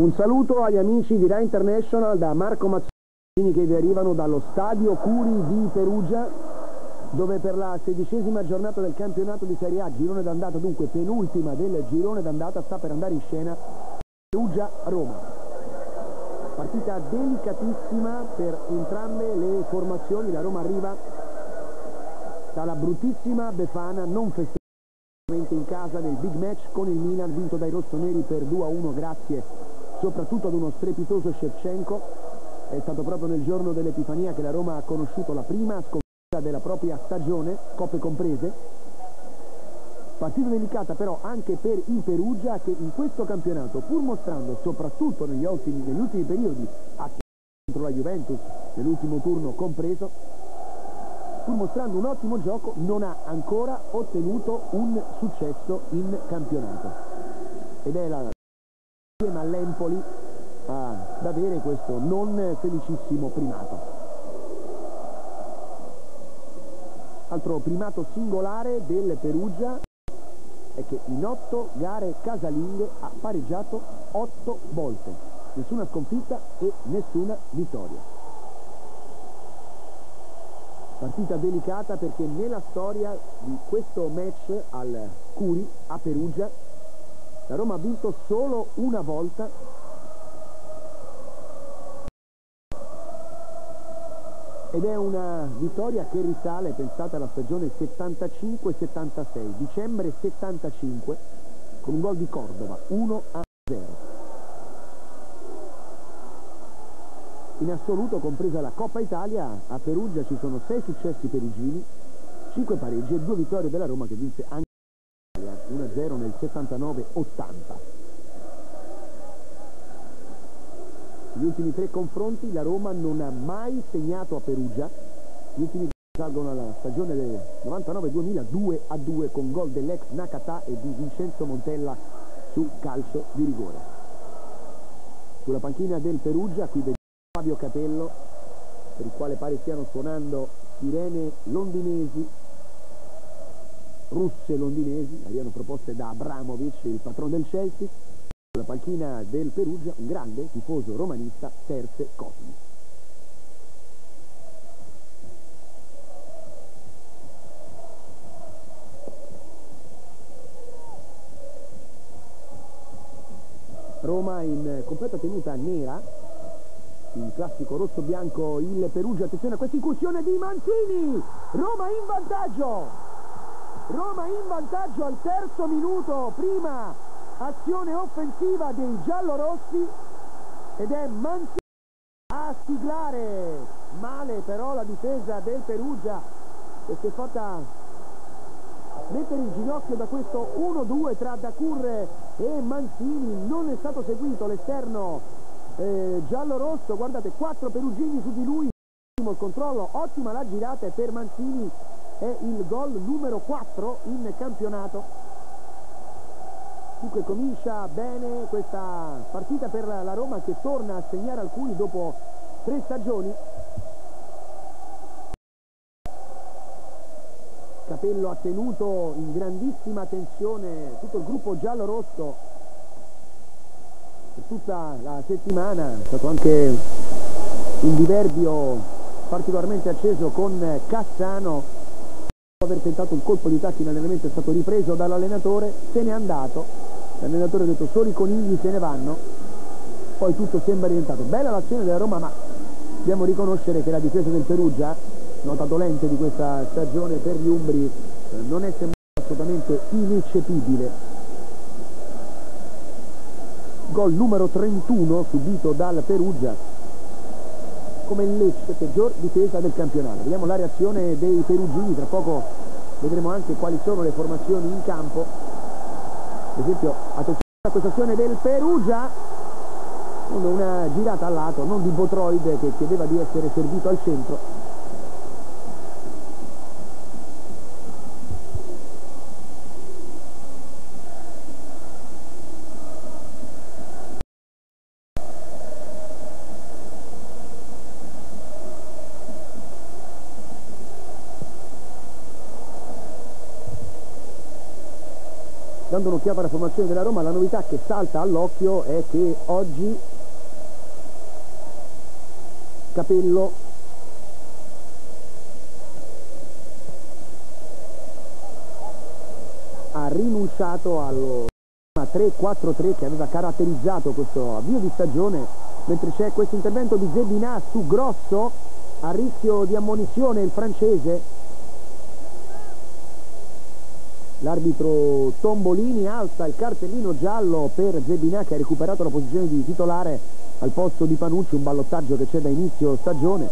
Un saluto agli amici di Rai International da Marco Mazzoni che vi arrivano dallo stadio Curi di Perugia dove per la sedicesima giornata del campionato di Serie A, girone d'andata dunque penultima del girone d'andata, sta per andare in scena Perugia-Roma. Partita delicatissima per entrambe le formazioni, la Roma arriva dalla bruttissima Befana, non festeggiamento in casa nel big match con il Milan vinto dai rossoneri per 2-1 grazie soprattutto ad uno strepitoso Shevchenko. È stato proprio nel giorno dell'Epifania che la Roma ha conosciuto la prima sconfitta della propria stagione, coppe comprese. Partita delicata però anche per il Perugia che in questo campionato, pur mostrando soprattutto negli ultimi, negli ultimi periodi, contro la Juventus, nell'ultimo turno compreso, pur mostrando un ottimo gioco, non ha ancora ottenuto un successo in campionato. Ed è la insieme all'Empoli ad avere questo non felicissimo primato. Altro primato singolare del Perugia è che in otto gare casalinghe ha pareggiato otto volte, nessuna sconfitta e nessuna vittoria. Partita delicata perché nella storia di questo match al Curi a Perugia la Roma ha vinto solo una volta ed è una vittoria che risale, pensate, alla stagione 75-76, dicembre 75, con un gol di Cordova, 1 a 0. In assoluto, compresa la Coppa Italia, a Perugia ci sono 6 successi perugini, 5 pareggi e 2 vittorie della Roma che vinse anche 1-0 nel 79-80. Gli ultimi tre confronti la Roma non ha mai segnato a Perugia, gli ultimi salgono alla stagione del 99-2000 2 a 2 con gol dell'ex Nakata e di Vincenzo Montella su calcio di rigore. Sulla panchina del Perugia qui vediamo Fabio Capello per il quale pare stiano suonando sirene londinesi russe londinesi, arrivano proposte da Abramovic, il patrono del Chelsea, sulla panchina del Perugia un grande tifoso romanista, Terze Cosmi. Roma in completa tenuta nera, il classico rosso-bianco il Perugia, attenzione a questa incursione di Mancini, Roma in vantaggio, Roma in vantaggio al terzo minuto, prima azione offensiva dei giallorossi ed è Mancini a siglare. Male però la difesa del Perugia che si è fatta mettere in ginocchio da questo 1-2 tra Dacur e Mancini non è stato seguito l'esterno eh, giallo-rosso. Guardate quattro perugini su di lui. Il controllo ottima la girata per Mancini è il gol numero 4 in campionato. Dunque comincia bene questa partita per la Roma che torna a segnare alcuni dopo tre stagioni. Capello ha tenuto in grandissima tensione tutto il gruppo giallo-rosso per tutta la settimana, è stato anche un diverbio particolarmente acceso con Cassano aver tentato un colpo di tacco in allenamento è stato ripreso dall'allenatore, se n'è andato, l'allenatore ha detto solo i conigli se ne vanno, poi tutto sembra rientrato. Bella l'azione della Roma, ma dobbiamo riconoscere che la difesa del Perugia, nota dolente di questa stagione per gli Umbri, eh, non è sembrata assolutamente ineccepibile. Gol numero 31 subito dal Perugia, come Lecce, peggior difesa del campionato. Vediamo la reazione dei perugini, tra poco vedremo anche quali sono le formazioni in campo. Per esempio, attenzione a questa azione del Perugia, una girata al lato, non di Botroid che chiedeva di essere servito al centro, dando un'occhiata alla formazione della Roma, la novità che salta all'occhio è che oggi Capello ha rinunciato allo 3-4-3 che aveva caratterizzato questo avvio di stagione mentre c'è questo intervento di Zebinà su Grosso a rischio di ammonizione il francese l'arbitro Tombolini alza il cartellino giallo per Zebinà che ha recuperato la posizione di titolare al posto di Panucci un ballottaggio che c'è da inizio stagione.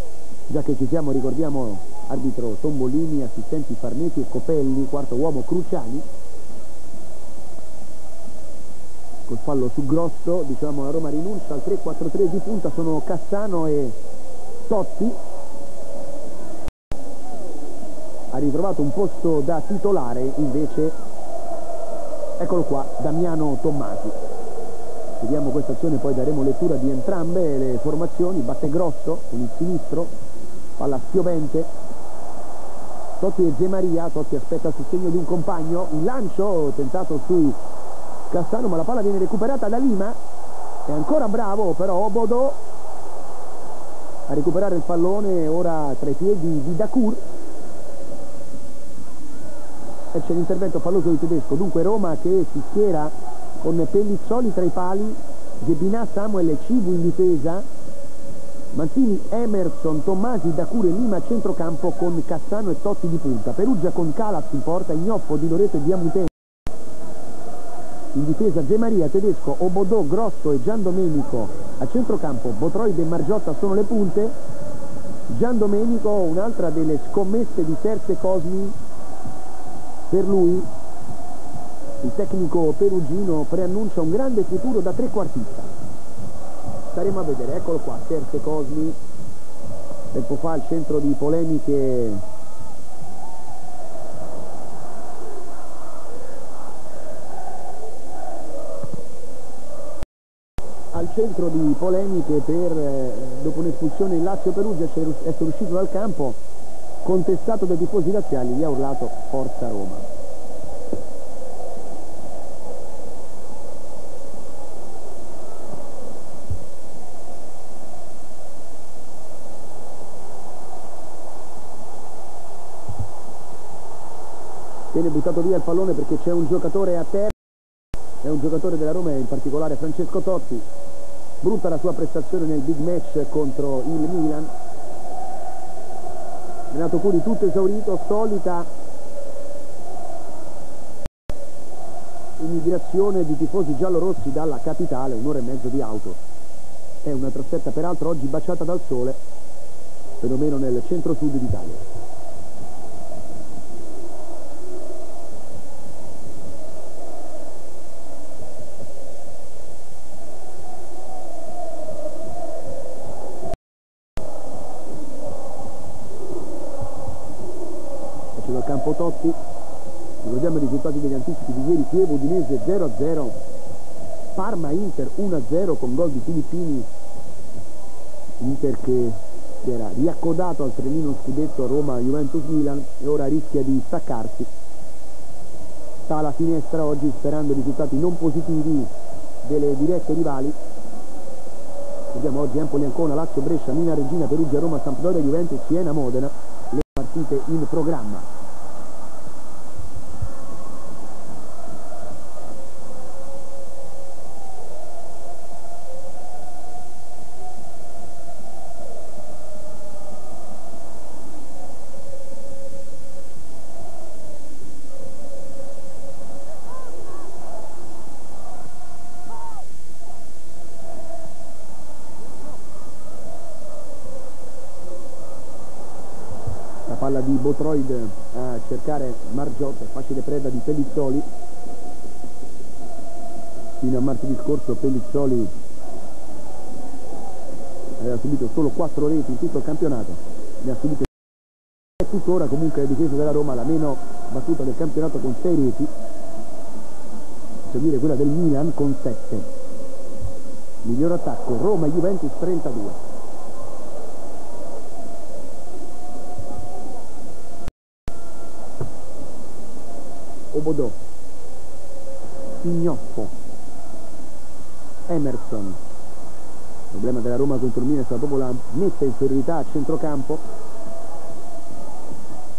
Già che ci siamo ricordiamo arbitro Tombolini assistenti Farneti e Copelli quarto uomo Cruciani. Col fallo su Grosso, diciamo la Roma rinuncia al 3-4-3 di punta, sono Cassano e Totti. Ritrovato un posto da titolare invece, eccolo qua, Damiano Tommasi. Vediamo questa azione, poi daremo lettura di entrambe le formazioni, batte Grosso con il sinistro, palla spiovente, Totti e Zemaria, Totti aspetta il sostegno di un compagno, il lancio tentato su Cassano ma la palla viene recuperata da Lima. È ancora bravo però Obodo a recuperare il pallone ora tra i piedi di Dacur e c'è l'intervento falloso del tedesco. Dunque Roma che si schiera con Pellizzoli tra i pali Gebinà, Samuel e Cibu in difesa Manzini, Emerson, Tommasi, Dacur e Lima a centrocampo con Cassano e Totti di punta. Perugia con Calas in porta Ignoppo, Di Loreto e Diamutè. In difesa De Maria, Tedesco, Obodò, Grosso e Gian Domenico. A centrocampo, Botroide e Margiotta sono le punte. Gian Domenico un'altra delle scommesse di terze Cosmi per lui il tecnico perugino preannuncia un grande futuro da trequartista. Staremo a vedere, eccolo qua, terze Cosmi tempo fa al centro di polemiche. Al centro di polemiche per, eh, dopo un'espulsione in Lazio Perugia, essere uscito dal campo, contestato dai tifosi laziali, gli ha urlato Forza Roma. Viene buttato via il pallone perché c'è un giocatore a terra, è un giocatore della Roma, in particolare Francesco Totti, brutta la sua prestazione nel big match contro il Milan Renato Curi tutto esaurito solita immigrazione di tifosi giallorossi dalla capitale un'ora e mezzo di auto. È una trasferta peraltro oggi baciata dal sole perlomeno nel centro-sud d'Italia Totti ricordiamo i risultati degli anticipi di ieri Chievo Udinese 0-0 Parma Inter 1-0 con gol di Filippini. Inter che si era riaccodato al Tremino scudetto a Roma Juventus Milan e ora rischia di staccarsi. Sta alla finestra oggi sperando risultati non positivi delle dirette rivali. Vediamo oggi Empoli Ancona, Lazio Brescia, Mina Regina, Perugia, Roma, Sampdoria, Juventus, Siena, Modena. Le partite in programma palla di Botroid a cercare Margiotta, facile preda di Pellizzoli. Fino a martedì scorso Pellizzoli aveva subito solo 4 reti in tutto il campionato, ne ha subite e tuttora comunque la difesa della Roma la meno battuta del campionato con 6 reti, seguire quella del Milan con 7. Miglior attacco, Roma-Juventus 32. Obodò Ignoffo Emerson. Il problema della Roma contro il Milan è stata proprio la netta inferiorità a centrocampo.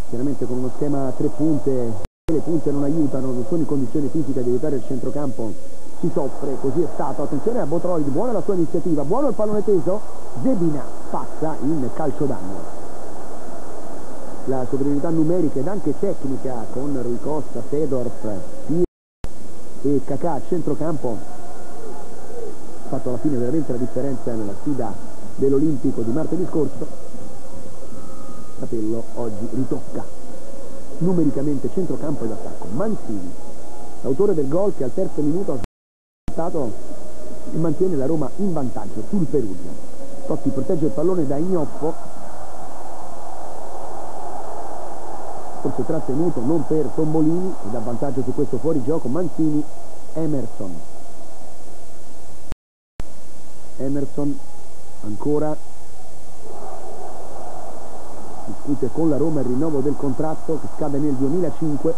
Chiaramente con uno schema a tre punte le punte non aiutano, non sono in condizione fisica di aiutare il centrocampo. Si soffre, così è stato. Attenzione a Botroid, buona la sua iniziativa buono il pallone teso. Zebina passa in calcio d'anno la superiorità numerica ed anche tecnica con Rui Costa, Fedorf, Pia e Cacà a centrocampo fatto alla fine veramente la differenza nella sfida dell'Olimpico di martedì scorso. Capello oggi ritocca numericamente centrocampo ed attacco. Mancini l'autore del gol che al terzo minuto ha sbagliato e mantiene la Roma in vantaggio sul Perugia. Totti protegge il pallone da Ignoffo forse trattenuto non per Tombolini ed ha vantaggio su questo fuorigioco Mancini Emerson. Emerson ancora discute con la Roma il rinnovo del contratto che scade nel 2005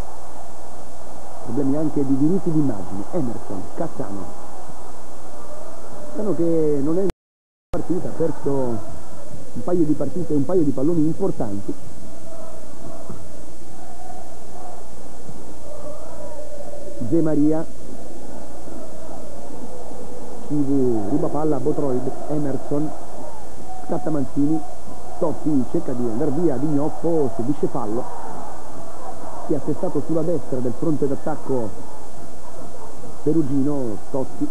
problemi anche di diritti d'immagine. Emerson, Cassano. Cassano che non è partita ha perso un paio di partite un paio di palloni importanti De Maria. Civu ruba palla Botroid Emerson scatta Mancini Totti cerca di andare via di Gnoppo subisce fallo. Si è attestato sulla destra del fronte d'attacco? Perugino Totti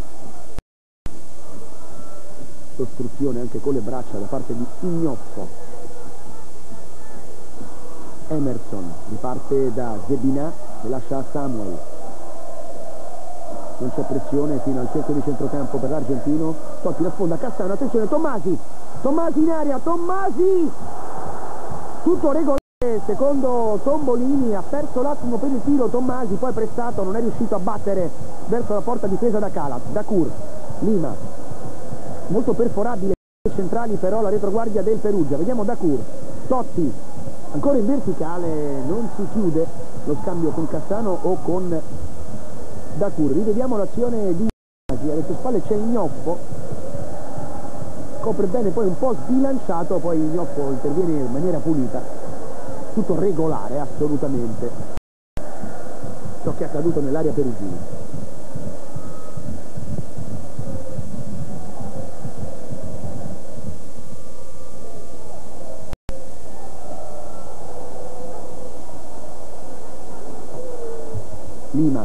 costruzione anche con le braccia da parte di Ignoppo Emerson riparte da Zebina che lascia Samuel non c'è pressione fino al cerchio di centrocampo per l'Argentino. Totti la sponda Castano, attenzione Tommasi. Tommasi in aria, Tommasi. Tutto regolare secondo Tombolini ha perso l'attimo per il tiro. Tommasi poi prestato non è riuscito a battere verso la porta difesa da Calat Dacur, Lima. Molto perforabile centrali però la retroguardia del Perugia. Vediamo Dacur, Totti ancora in verticale non si chiude lo scambio con Cassano o con da Curri. Vediamo l'azione di Masi, alle sue spalle c'è Ignoffo, copre bene poi un po' sbilanciato, poi Ignoffo interviene in maniera pulita, tutto regolare assolutamente. Ciò che è accaduto nell'area perugina. Lima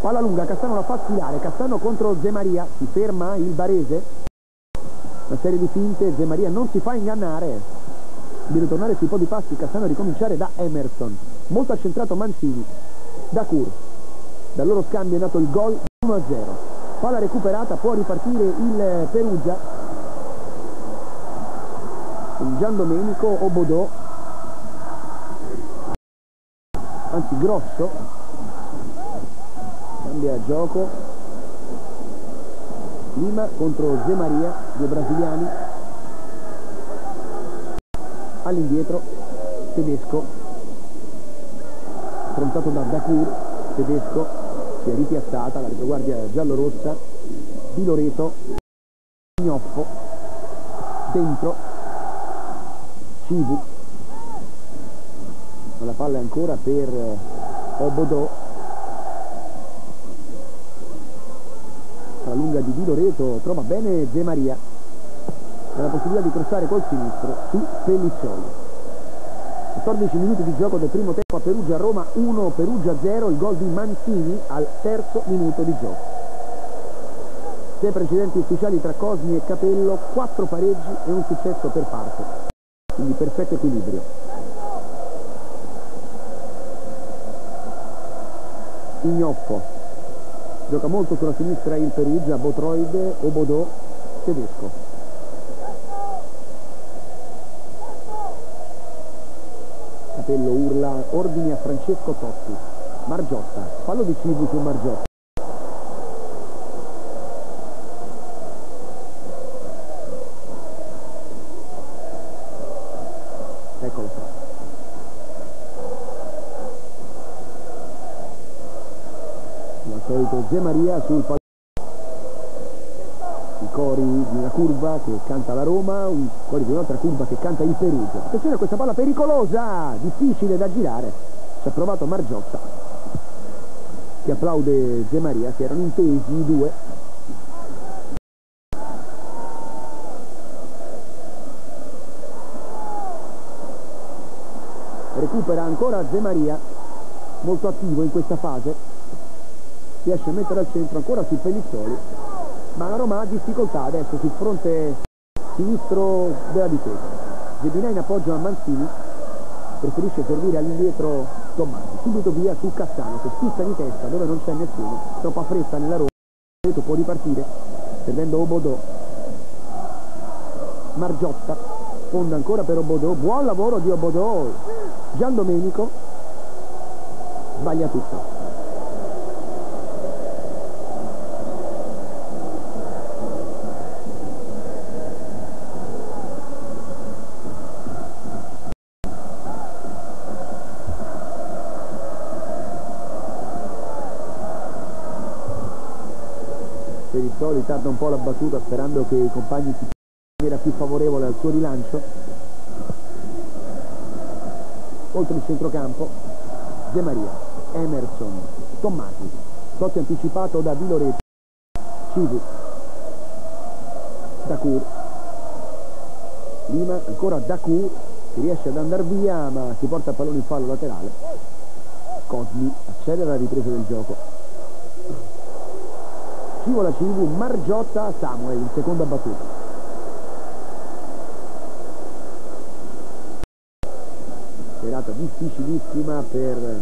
palla lunga, Castano la fa sfilare, Castano contro Zemaria, si ferma il Barese, una serie di finte, Zemaria non si fa ingannare, deve tornare sui po' di passi, Castano a ricominciare da Emerson, molto accentrato Mancini, da Cur, dal loro scambio è nato il gol 1-0, palla recuperata, può ripartire il Perugia, con Gian Domenico, Obodò, anzi Grosso, cambia gioco. Lima contro Maria due brasiliani. All'indietro tedesco. Affrontato da Dacur tedesco. Si è ripiazzata la retroguardia giallo-rossa. Di Loreto. Gnoffo dentro. Civu. La palla è ancora per Obodò lunga di Di Loreto trova bene De Maria. C'è la possibilità di crossare col sinistro su Pellizzoli 14 minuti di gioco del primo tempo a Perugia Roma 1 Perugia 0 il gol di Mancini al terzo minuto di gioco. Sei precedenti ufficiali tra Cosmi e Capello 4 pareggi e un successo per parte. Quindi perfetto equilibrio. Ignoffo gioca molto sulla sinistra il Perugia, Botroid, Obodò, tedesco. Capello urla ordini a Francesco Totti. Margiotta, fallo di Cibu su Margiotta. Solito Zemaria sul pallone i cori di una curva che canta la Roma, un cori di un'altra curva che canta il Perugia. Attenzione a questa palla pericolosa, difficile da girare. Ci ha provato Margiotta, che applaude Zemaria, si erano intesi i due. Recupera ancora Zemaria, molto attivo in questa fase. Riesce a mettere al centro ancora su Pellizzoli ma la Roma ha difficoltà adesso sul fronte sinistro della difesa. Zebinà in appoggio a Mancini, preferisce servire all'indietro Tommasi, subito via su Cassano che spizza di testa dove non c'è nessuno, troppa fretta nella Roma, può ripartire servendo Obodò. Margiotta, sponda ancora per Obodò, buon lavoro di Obodò, Gian Domenico sbaglia tutto. Perizzoli tarda un po' la battuta sperando che i compagni si era più favorevole al suo rilancio. Oltre il centrocampo De Maria, Emerson, Tommasi Totti anticipato da Di Loreto Civu Dacur Lima ancora Dacur che riesce ad andare via ma si porta il pallone in fallo laterale. Cosmi accelera la ripresa del gioco scivola Civu, Margiotta Samuel in seconda battuta. Serata difficilissima per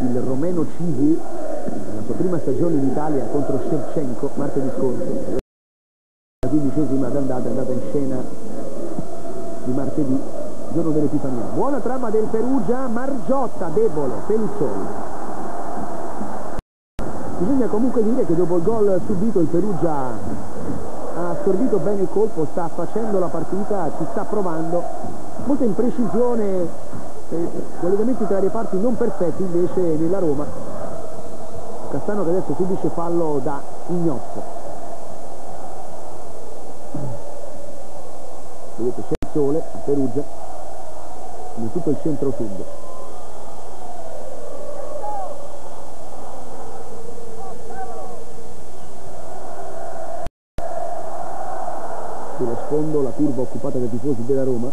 il romeno Civu, la sua prima stagione in Italia contro Shevchenko martedì scorso. La quindicesima d'andata è andata in scena di martedì, giorno dell'Epifania. Buona trama del Perugia, Margiotta, debole, Pellizzoli. Bisogna comunque dire che dopo il gol subito il Perugia ha assorbito bene il colpo, sta facendo la partita, ci sta provando, molta imprecisione, eh, collegamenti tra le parti non perfetti invece nella Roma. Castano che adesso subisce fallo da Ignozzo. Vedete c'è il sole a Perugia, in tutto il centro-sud. Sfondo la curva occupata dai tifosi della Roma.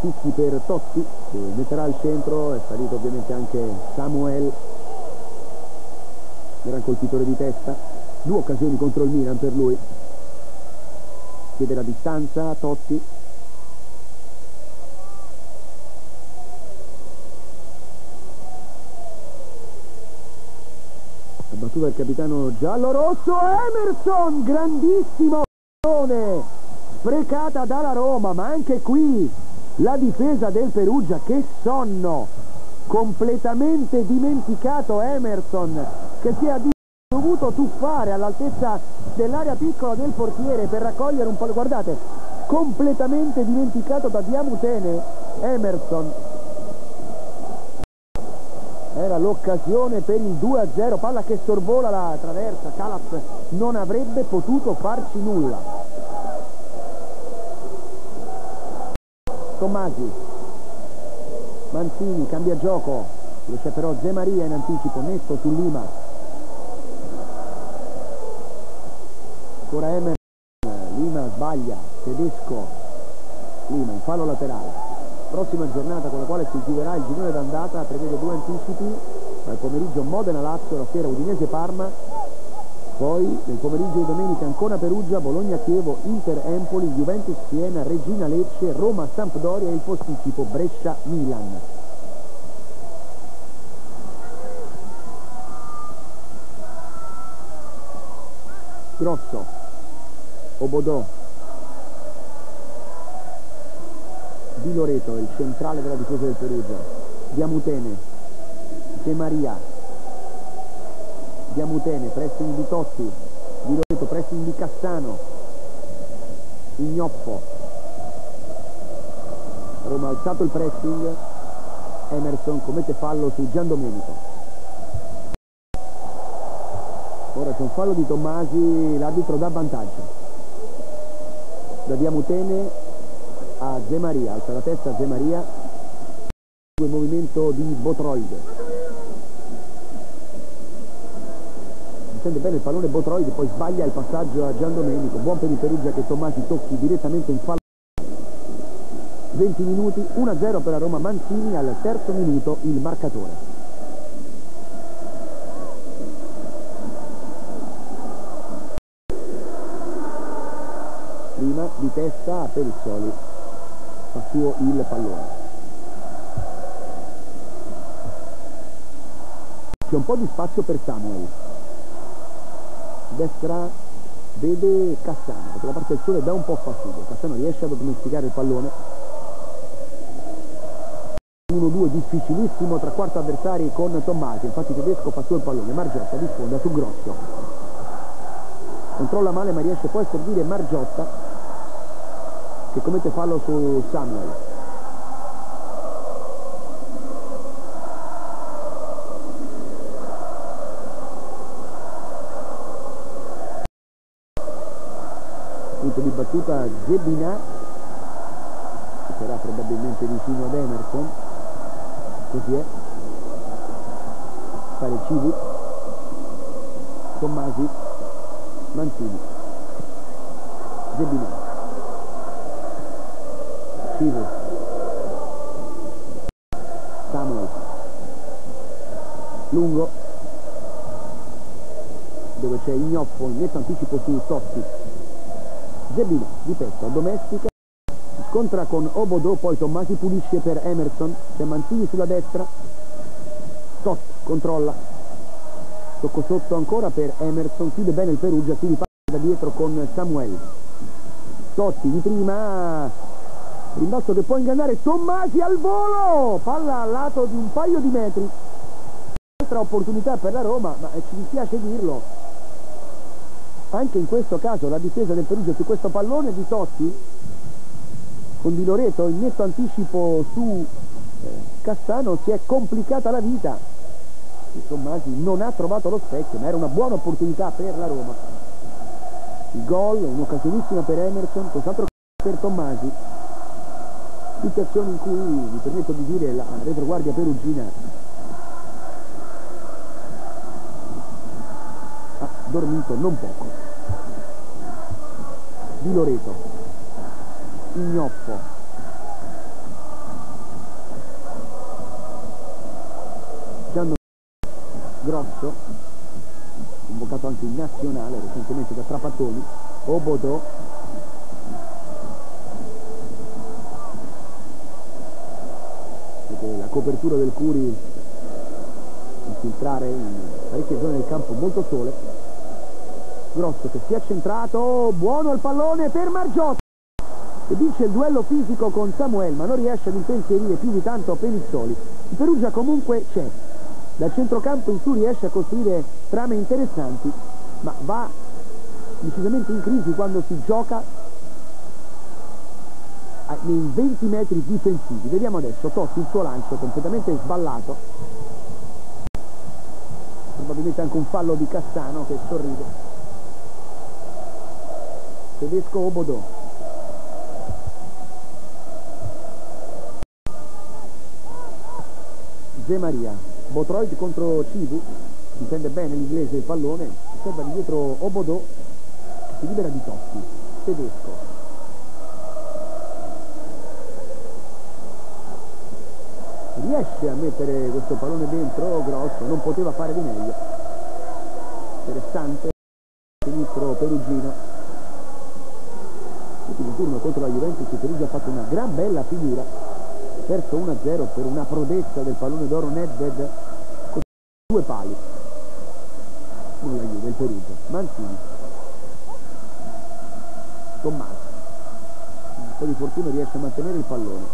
Fischi per Totti che metterà al centro è salito ovviamente anche Samuel. Gran colpitore di testa. Due occasioni contro il Milan per lui. Chiede la distanza Totti battuta del capitano giallo-rosso Emerson, grandissimo sprecata dalla Roma, ma anche qui la difesa del Perugia, che sonno, completamente dimenticato Emerson, che si è dovuto tuffare all'altezza dell'area piccola del portiere per raccogliere un po', guardate, completamente dimenticato da Diamutene Emerson, l'occasione per il 2-0 palla che sorvola la traversa Calaf non avrebbe potuto farci nulla. Tommasi Mancini cambia gioco. C'è però De Maria in anticipo netto su Lima. Ancora Emer Lima sbaglia Tedesco Lima in fallo laterale. Prossima giornata con la quale si chiuderà il girone d'andata prevede due anticipi al pomeriggio Modena-Lazio, la sera Udinese-Parma poi nel pomeriggio di domenica ancora Perugia, Bologna-Chievo, Inter-Empoli, Juventus-Siena, Regina-Lecce, Roma-Sampdoria e il posticipo Brescia-Milan. Grosso. Obodò. Di Loreto, il centrale della difesa del Perugia, Diamutene, De Maria, Diamutene, pressing di Totti, Di Loreto, pressing di Cassano, Ignoppo, Roma alzato il pressing, Emerson commette fallo su Gian Domenico. Ora c'è un fallo di Tommasi l'arbitro dà vantaggio. Da Diamutene a Zemaria alza la testa Zemaria. Il movimento di Botroid difende bene il pallone Botroid poi sbaglia il passaggio a Gian Domenico. Buon per il Perugia che Tommasi tocchi direttamente un fallo 20 minuti 1-0 per la Roma Mancini al terzo minuto il marcatore. Prima di testa a Perizzoli fa suo il pallone. C'è un po' di spazio per Samuel destra vede Cassano perché la parte del sole dà un po' fastidio. Cassano riesce ad addomesticare il pallone. 1-2 difficilissimo tra quarto avversari con Tommasi. Infatti Tedesco fa suo il pallone. Margiotta diffonda su Grosso. Controlla male ma riesce poi a servire Margiotta che commette fallo su Samuel punto di battuta Zebina sarà probabilmente vicino ad Emerson. Così è. Fare Civi. Tommasi. Mancini. Zebina Civi. Samuel. Lungo. Dove c'è Ignoppo in netto anticipo su Totti Zebina di petto domestica scontra con Obodò poi Tommasi pulisce per Emerson. C'è Mancini sulla destra. Totti controlla. Tocco sotto ancora per Emerson. Chiude bene il Perugia. Si riparte da dietro con Samuel. Totti di prima. Rimbalzo che può ingannare Tommasi al volo. Palla al lato di un paio di metri. Altra opportunità per la Roma ma ci dispiace dirlo anche in questo caso la difesa del Perugia su questo pallone di Totti con Di Loreto in netto anticipo su eh, Cassano si è complicata la vita. Tommasi non ha trovato lo specchio ma era una buona opportunità per la Roma. Il gol, un'occasionissima per Emerson quest'altro per Tommasi? Situazioni in cui mi permetto di dire la retroguardia perugina ha dormito non poco Di Loreto. Ignoppo. Gianno Grosso convocato anche in nazionale recentemente da Trapattoni Obodò la copertura del Curi infiltrare in parecchie zone del campo molto sole Grosso che si è centrato buono il pallone per Margiotta. E vince il duello fisico con Samuel ma non riesce ad impensierire più di tanto Penizzoli il Perugia comunque c'è. Dal centrocampo in su riesce a costruire trame interessanti ma va decisamente in crisi quando si gioca nei 20 metri difensivi. Vediamo adesso Totti il suo lancio completamente sballato. Probabilmente anche un fallo di Cassano che sorride tedesco Obodò De Maria Botroid contro Civu difende bene l'inglese il pallone osserva di dietro Obodò che si libera di Totti tedesco. Riesce a mettere questo pallone dentro grosso non poteva fare di meglio. Interessante sinistro perugino l'ultimo turno contro la Juventus Perugia ha fatto una gran bella figura perso 1-0 per una prodezza del pallone d'oro Nedved con due pali. Non la Juve, il Perugia Mancini Tommaso. Un po' di fortuna riesce a mantenere il pallone.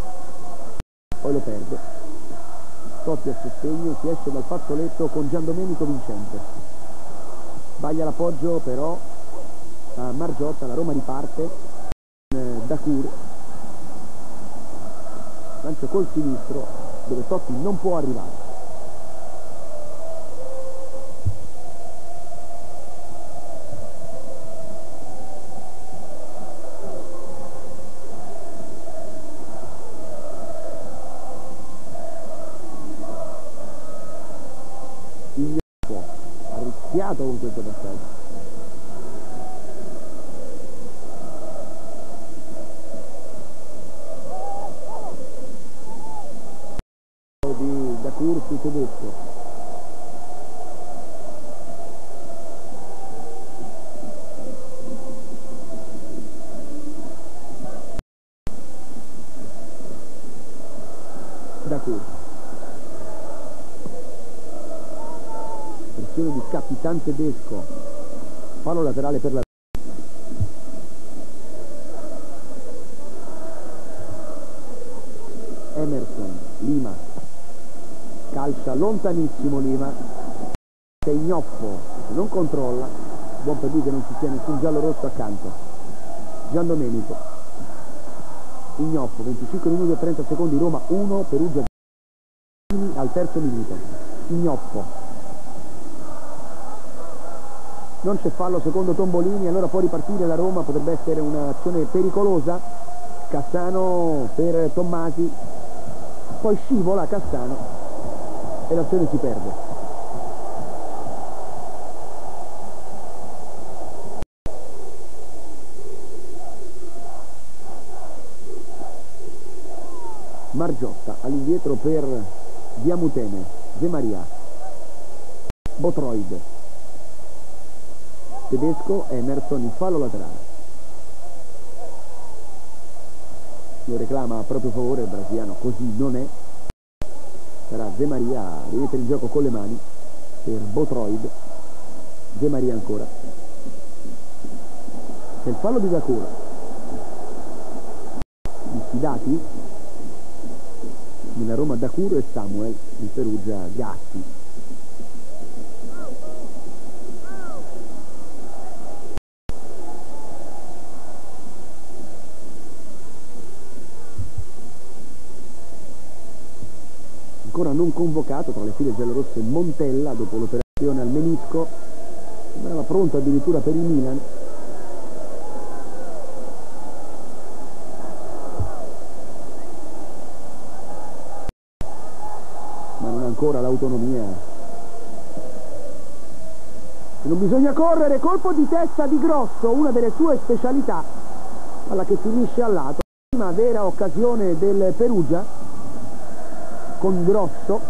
Poi lo perde. Totti a sostegno si esce dal fazzoletto con Gian Domenico Vincente. Sbaglia l'appoggio però a Margiotta la Roma riparte da Cur lancio col sinistro dove Totti non può arrivare. con questo passaggio. di da Cursi tedesco. Da Cursi. Pressione di Capitan tedesco. Fallo laterale per la Emerson, Lima, calcia lontanissimo Lima. Che Ignoppo non controlla. Buon per lui che non ci sia nessun giallo rosso accanto. Gian Domenico. Ignoppo 25 minuti e 30 secondi Roma 1 Perugia al terzo minuto. Ignoppo non c'è fallo secondo Tombolini allora può ripartire la Roma potrebbe essere un'azione pericolosa Cassano per Tommasi poi scivola Cassano e l'azione si perde. Margiotta all'indietro per Diamutene, De Maria, Botroid, Tedesco, Emerson in fallo laterale. Lo reclama a proprio favore il brasiliano, così non è, sarà De Maria a rimettere il gioco con le mani per Botroid De Maria ancora. C'è il fallo di Dacura diffidati nella Roma Dacuro e Samuel in Perugia Gatti ancora non convocato tra le file giallorosse Montella dopo l'operazione al menisco. Sembrava pronto addirittura per il Milan. Ma non ancora l'autonomia. Non bisogna correre colpo di testa di Grosso una delle sue specialità. Alla che finisce al lato. Prima vera occasione del Perugia con Grosso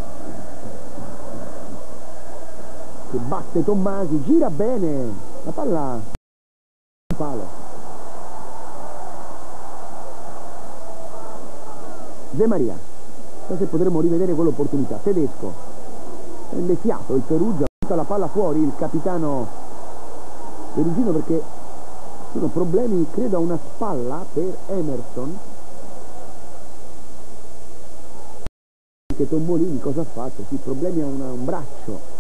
che batte Tommasi, gira bene, la palla palo. De Maria, se potremo rivedere quell'opportunità. Tedesco, prende fiato il Perugia, butta la palla fuori il capitano perugino perché sono problemi, credo, a una spalla per Emerson anche Tombolini cosa ha fatto? Sì, problemi a una, un braccio.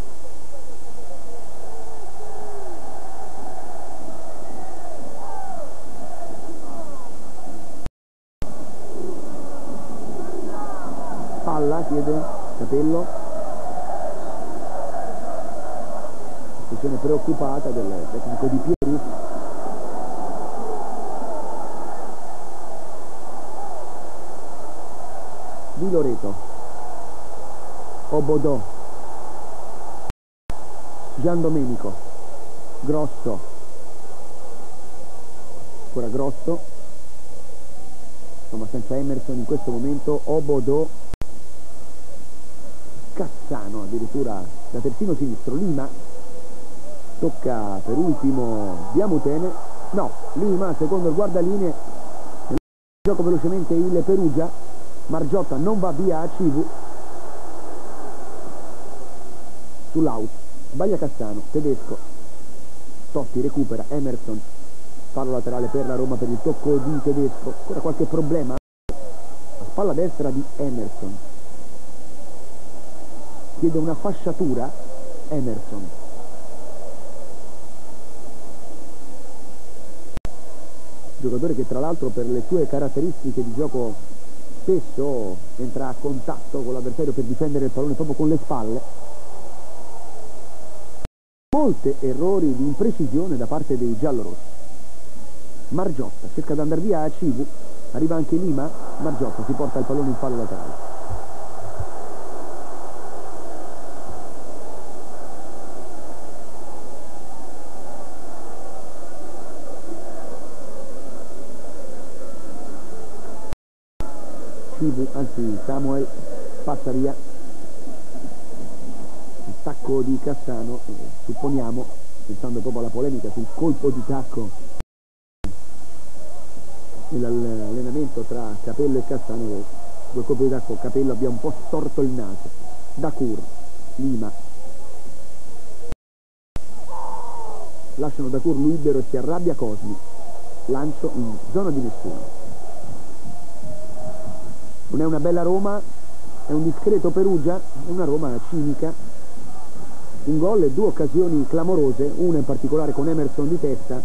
Palla, chiede Capello. Espressione preoccupata del tecnico di Pieri. Di Loreto Obodò Gian Domenico. Grosso. Ancora Grosso. Insomma senza Emerson in questo momento. Obodò Cassano addirittura da terzino sinistro. Lima. Tocca per ultimo Diamutene. No, Lima secondo il guardalinee. Gioco velocemente il Perugia. Margiotta non va via a Civu sull'out sbaglia Cassano, tedesco. Totti recupera, Emerson. Fallo laterale per la Roma per il tocco di tedesco. Ancora qualche problema? A spalla destra di Emerson. Chiede una fasciatura. Emerson. Giocatore che tra l'altro per le sue caratteristiche di gioco spesso entra a contatto con l'avversario per difendere il pallone proprio con le spalle. Molte errori di imprecisione da parte dei giallorossi. Margiotta cerca di andare via a Civu, arriva anche Lima, Margiotta si porta il pallone in fallo laterale. Civu, anzi Samuel passa via il tacco di Cassano eh, supponiamo pensando proprio alla polemica sul colpo di tacco nell'allenamento tra Capello e Cassano che quel colpo di tacco Capello abbia un po' storto il naso Dacur, Lima. Lasciano Dacur libero e si arrabbia Cosmi lancio in zona di nessuno. Non è una bella Roma, è un discreto Perugia, è una Roma cinica, un gol e due occasioni clamorose, una in particolare con Emerson di testa,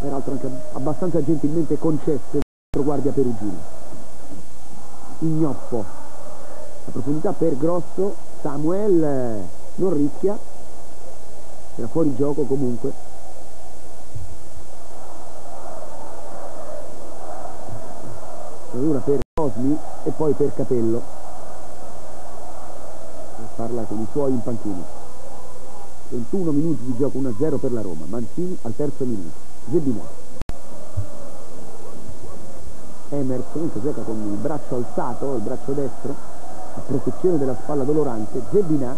peraltro anche abbastanza gentilmente concesse guardia perugino. Ignoffo, la profondità per Grosso, Samuel non rischia, era fuori gioco comunque, una per Cosmi e poi per Capello parla con i suoi in panchina 21 minuti di gioco 1-0 per la Roma. Mancini al terzo minuto. Zebinà Emerson che gioca con il braccio alzato il braccio destro a protezione della spalla dolorante. Zebinà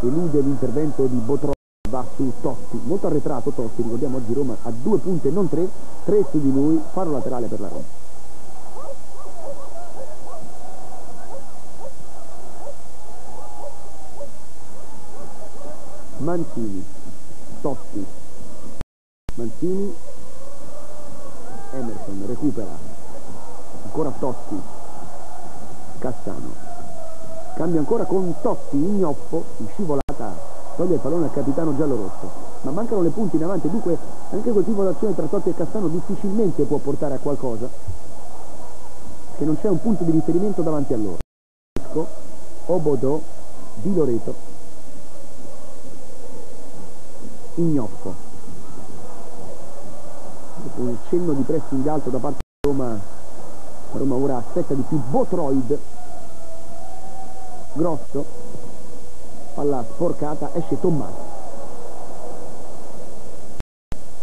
elude l'intervento di Botrò va su Totti. Molto arretrato Totti ricordiamo oggi Roma a due punte non tre. Tre su di lui faro laterale per la Roma Mancini, Totti, Mancini, Emerson, recupera, ancora Totti, Cassano, cambia ancora con Totti, Ignoffo, in scivolata, toglie il pallone al capitano giallo-rosso, ma mancano le punti in avanti, dunque anche quel tipo d'azione tra Totti e Cassano difficilmente può portare a qualcosa, che non c'è un punto di riferimento davanti a loro. Obodò, Di Loreto, Ignoffo. Dopo un cenno di pressing alto da parte di Roma, Roma ora aspetta di più Botroid. Grosso, palla sporcata, esce Tommaso.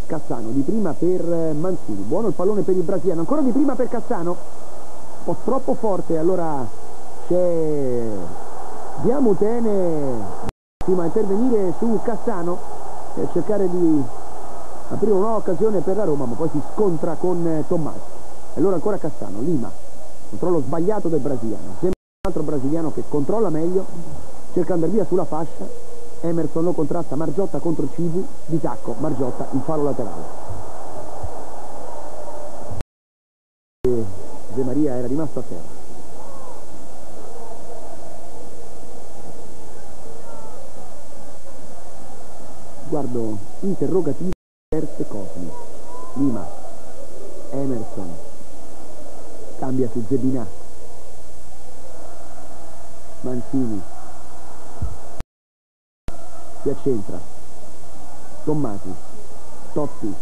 Cassano di prima per Mancini, buono il pallone per il brasiliano, ancora di prima per Cassano, un po' troppo forte, allora c'è Diamutene prima a intervenire su Cassano per cercare di aprire una nuova occasione per la Roma ma poi si scontra con eh, Tommaso. E allora ancora Cassano, Lima controllo sbagliato del brasiliano. Sembra un altro brasiliano che controlla meglio cerca andare via sulla fascia. Emerson lo contrasta Margiotta contro Civi di tacco Margiotta in faro laterale. De Maria era rimasto a terra sguardo interrogativo terze Cosmi. Lima, Emerson, cambia su Zebinà, Mancini, si accentra, Tommasi, Totti,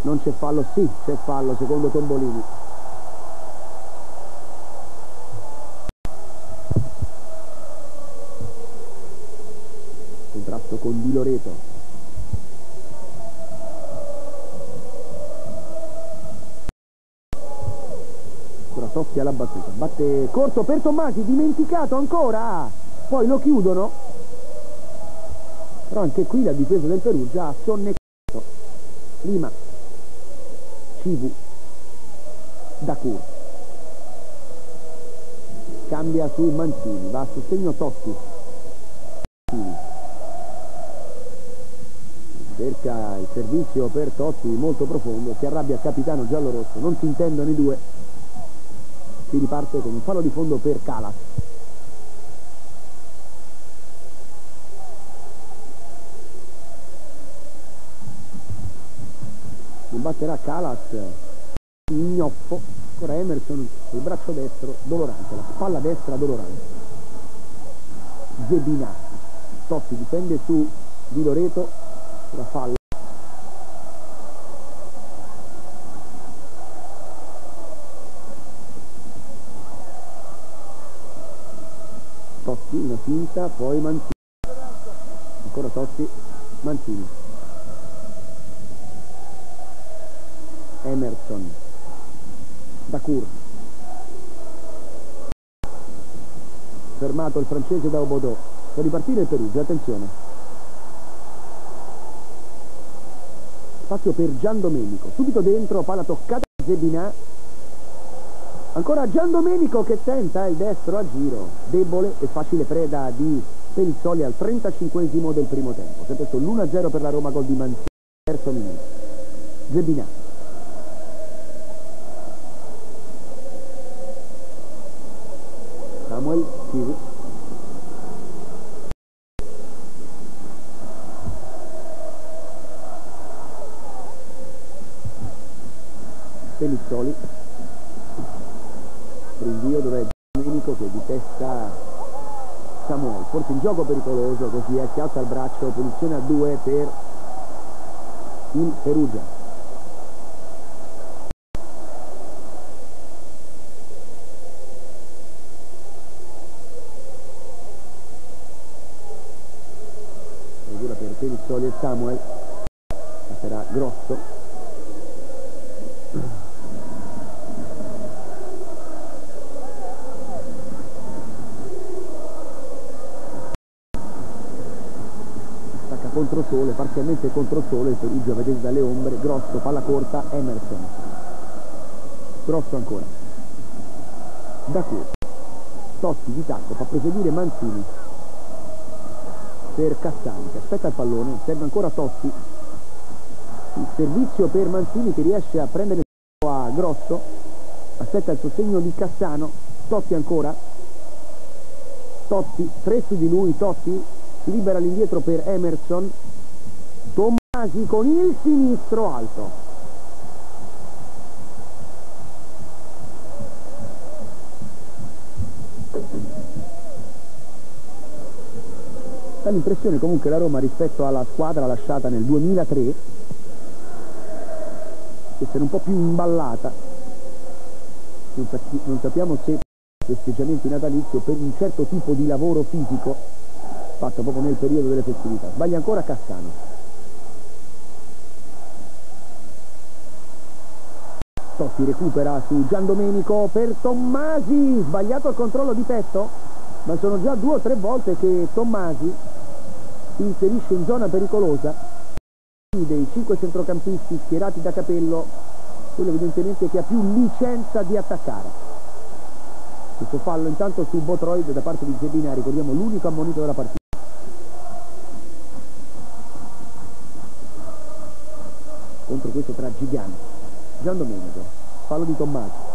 non c'è fallo, sì c'è fallo secondo Tombolini. Contrasto con Di Loreto. Totti alla battuta. Batte corto per Tommasi dimenticato ancora. Poi lo chiudono. Però anche qui la difesa del Perugia ha sonneccato Lima Civu Dacur. Cambia su Mancini va a sostegno Totti. Cerca il servizio per Totti molto profondo si arrabbia il capitano giallo-rosso non si intendono i due si riparte con un fallo di fondo per Calas non batterà Calas ignoffo ora Emerson il braccio destro dolorante la spalla destra dolorante. Zebina Totti dipende su Di Loreto la falla Totti finta poi Mancini. Ancora Totti Mancini. Emerson. Dacour fermato il francese da Obodò può ripartire il Perugia, attenzione. Spazio per Gian Domenico. Subito dentro, palla toccata da Zebinà ancora Gian Domenico che tenta il destro a giro debole e facile preda di Pelizzoli al 35 del primo tempo. Sempre l'1-0 per la Roma gol di Manzini terzo minuto. Zebinà Samuel Siri Pelizzoli rinvio dove è Domenico che di testa Samuel forse in gioco pericoloso così è, si alza il braccio punizione a due per il Perugia. Pelizzoli e Samuel sarà grosso attacca contro sole parzialmente contro sole il Perugia vedete dalle ombre grosso palla corta Emerson. Grosso ancora. Da qui Totti di tacco fa proseguire Manzini per Cassani che aspetta il pallone, serve ancora Totti. Il servizio per Manzini che riesce a prendere a Grosso. Aspetta il sostegno di Cassano. Totti ancora. Totti, tre su di lui Totti libera all'indietro per Emerson. Tommasi con il sinistro alto. Dà l'impressione comunque la Roma rispetto alla squadra lasciata nel 2003 di essere un po' più imballata non, non sappiamo se festeggiamenti natalizio per un certo tipo di lavoro fisico fatto proprio nel periodo delle festività. Sbaglia ancora Cassano. Totti recupera su Gian Domenico per Tommasi. Sbagliato il controllo di petto ma sono già due o tre volte che Tommasi si inserisce in zona pericolosa. Dei cinque centrocampisti schierati da Capello quello evidentemente che ha più licenza di attaccare. Questo fallo intanto su Botroid da parte di Zebina ricordiamo l'unico ammonito della partita contro questo tra giganti Gian Domenico fallo di Tommaso.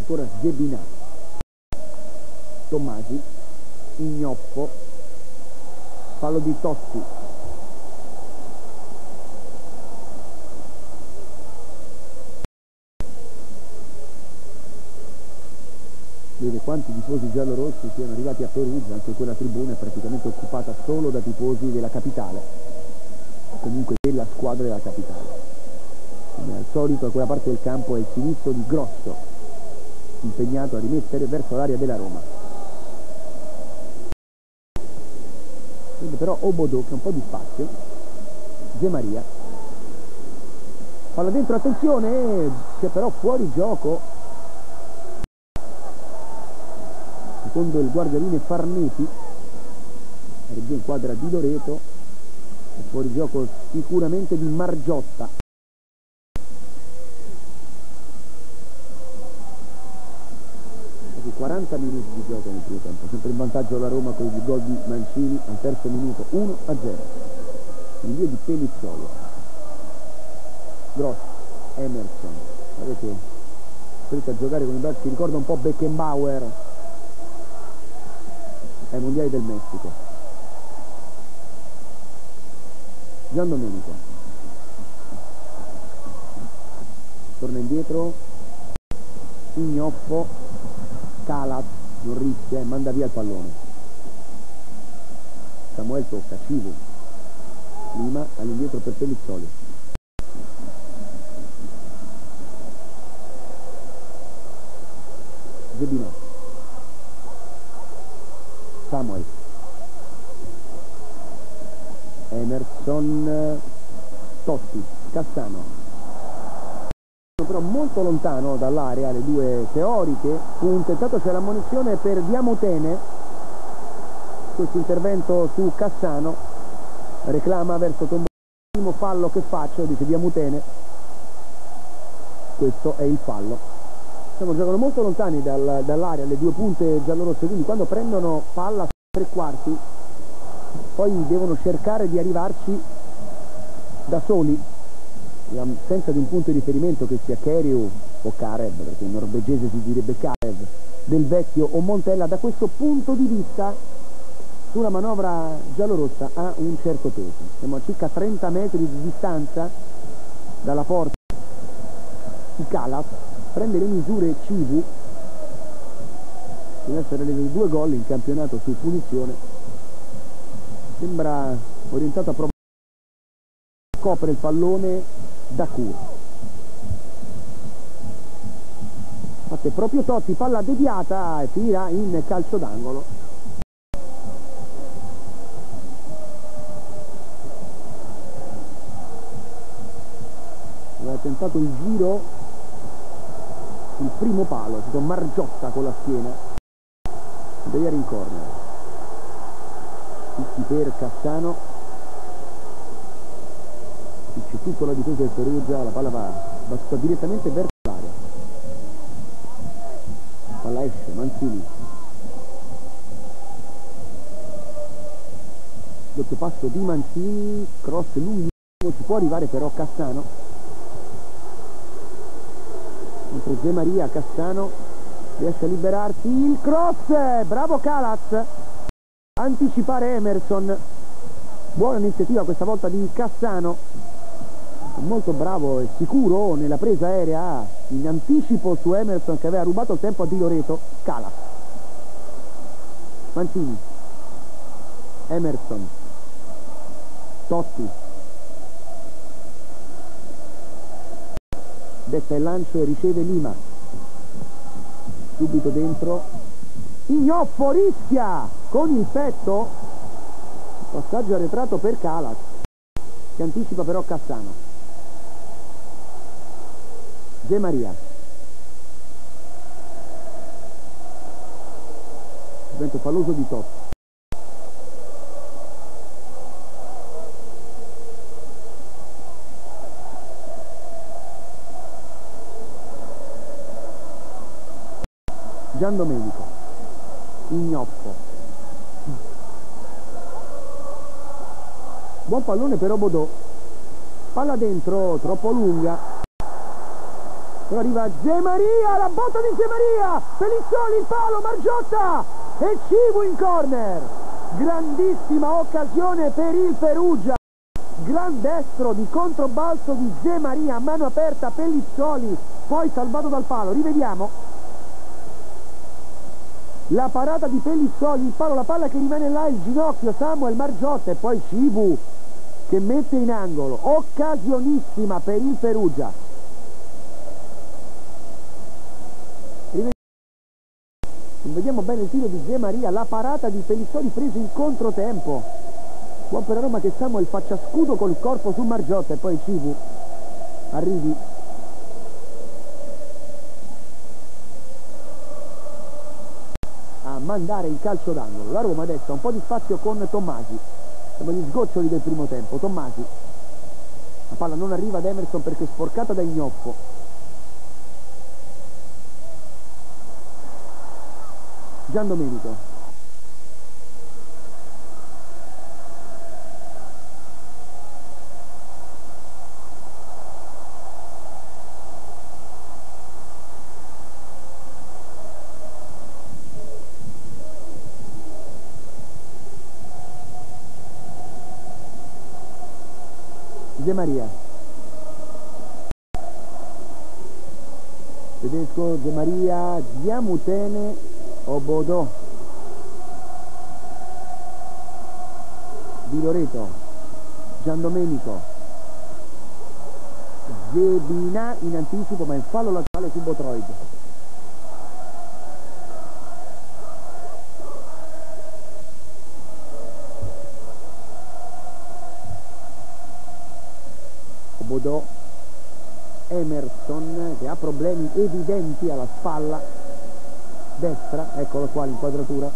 Ancora Zebinà Tommasi Ignoppo. Fallo di Totti vede quanti tifosi giallorossi siano arrivati a Perugia anche quella tribuna è praticamente occupata solo da tifosi della capitale o comunque della squadra della capitale come al solito a quella parte del campo è il sinistro di Grosso impegnato a rimettere verso l'area della Roma. Vede però Obodò che ha un po' di spazio, De Maria, palla dentro, attenzione, c'è però fuori gioco, secondo il guardialine Farneti, la regia inquadra di Loreto, fuori gioco sicuramente di Margiotta. 40 minuti di gioco nel primo tempo, sempre in vantaggio la Roma con il gol di Mancini al terzo minuto, 1 a 0. Invio di Pelizzolo. Gross, Emerson, vedete, costretto a giocare con i bracci, ricorda un po' Beckenbauer. Ai mondiali del Messico. Gian Domenico. Torna indietro. Ignoffo. Calat. Non rischia e manda via il pallone. Samuel tocca. Civu. Lima all'indietro per Pellizzoli. Zebino. Samuel. Emerson Totti, Cassano. Però molto lontano dall'area le due teoriche punte. Intanto c'è l'ammonizione per Diamutene. Questo intervento su Cassano. Reclama verso Tombolini. Primo fallo che faccio, dice Diamutene. Questo è il fallo. Insomma, giocano molto lontani dal, dall'area le due punte giallorosse, quindi quando prendono palla tre quarti poi devono cercare di arrivarci da soli, senza di un punto di riferimento che sia Kerio o Karev, perché in norvegese si direbbe Karev, del vecchio o Montella, da questo punto di vista sulla manovra giallorossa ha un certo peso. Siamo a circa 30 metri di distanza dalla porta di Calas prende le misure Civu deve essere reso due gol in campionato su punizione sembra orientato a provare copre il pallone da Cur infatti proprio Totti palla deviata e tira in calcio d'angolo. Aveva tentato il giro sul primo palo, si Margiotta con la schiena, Deviare in corner. Tutti per Cassano, c'è tutto la difesa del Perugia, la palla va battuta direttamente verso l'area. Palla esce. Doppio passo di Manzini, cross lunghissimo, ci può arrivare però Cassano. Mentre De Maria Cassano riesce a liberarsi. Il cross bravo Calas anticipare Emerson. Buona iniziativa questa volta di Cassano molto bravo e sicuro nella presa aerea in anticipo su Emerson che aveva rubato il tempo a Di Loreto Calas Mancini. Emerson. Totti. Detta il lancio e riceve Lima. Subito dentro. Ignoffo rischia con il petto. Passaggio arretrato per Calas che anticipa però Cassano De Maria. Intervento falloso di Totti Gian Domenico. Ignoppo. Buon pallone per Obodò. Palla dentro troppo lunga arriva Gemaria la botta di Gemaria Pelizzoli il palo Margiotta. E Civu in corner. Grandissima occasione per il Perugia. Gran destro di controbalzo di Gemaria mano aperta Pellizzoli poi salvato dal palo. Rivediamo. La parata di Pellizzoli, il palo, la palla che rimane là, il ginocchio, Samuel Margiotta e poi Cibu che mette in angolo, occasionissima per il Perugia. Vediamo bene il tiro di De Maria, la parata di Pellizzoli presa in controtempo. Buon per la Roma che Samuel faccia scudo col corpo su Margiotta e poi Cibu arrivi mandare il calcio d'angolo. La Roma adesso ha un po' di spazio con Tommasi. Siamo gli sgoccioli del primo tempo. Tommasi. La palla non arriva ad Emerson perché sporcata da Ignoffo. Gian Domenico. De Maria. Tedesco De Maria, Diamutene Obodò. Di Loreto, Giandomenico, Zebina in anticipo ma in fallo laterale su Botroid. Bodò Emerson che ha problemi evidenti alla spalla destra, eccolo qua l'inquadratura.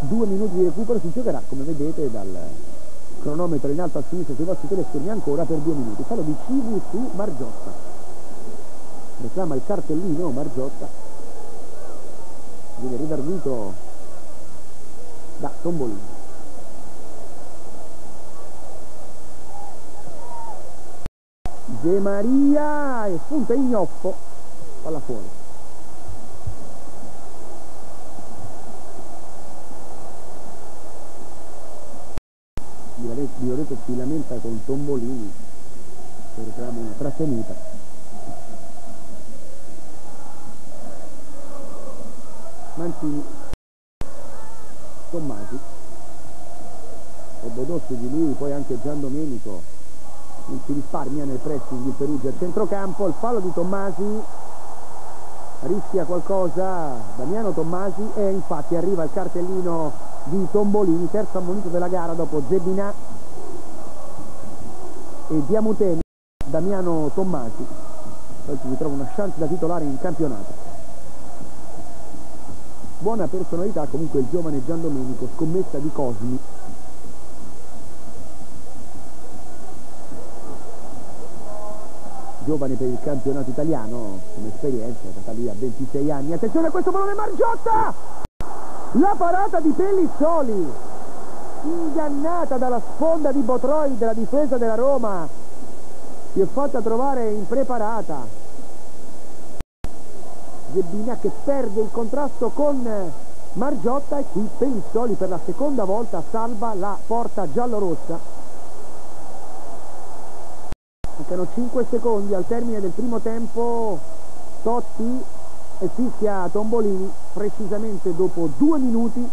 Due minuti di recupero si giocherà, come vedete, dal cronometro in alto a sinistra sui vostri teleschermi ancora per due minuti. Fallo di Civu su Margiotta. Reclama il cartellino Margiotta. Viene ridarguito da Tombolino. De Maria e spunta Ignoffo palla fuori. Di Loreto si lamenta con Tombolini che reclama una trattenuta. Mancini Tommasi. Obodotto di lui poi anche Gian Domenico si risparmia nel pressing di Perugia a centrocampo, il fallo di Tommasi rischia qualcosa. Damiano Tommasi e infatti arriva il cartellino di Tombolini, terzo ammonito della gara dopo Zebinà e Diamuteni, Damiano Tommasi, poi si ritrova una chance da titolare in campionato. Buona personalità comunque il giovane Gian Domenico, scommessa di Cosmi, giovane per il campionato italiano come esperienza, è stata lì a 26 anni. Attenzione a questo pallone Margiotta! La parata di Pellizzoli, ingannata dalla sponda di Botroi della difesa della Roma, si è fatta trovare impreparata. Zebbina che perde il contrasto con Margiotta e qui Pellizzoli per la seconda volta salva la porta giallorossa mancano 5 secondi al termine del primo tempo. Totti e fischia Tombolini precisamente dopo due minuti.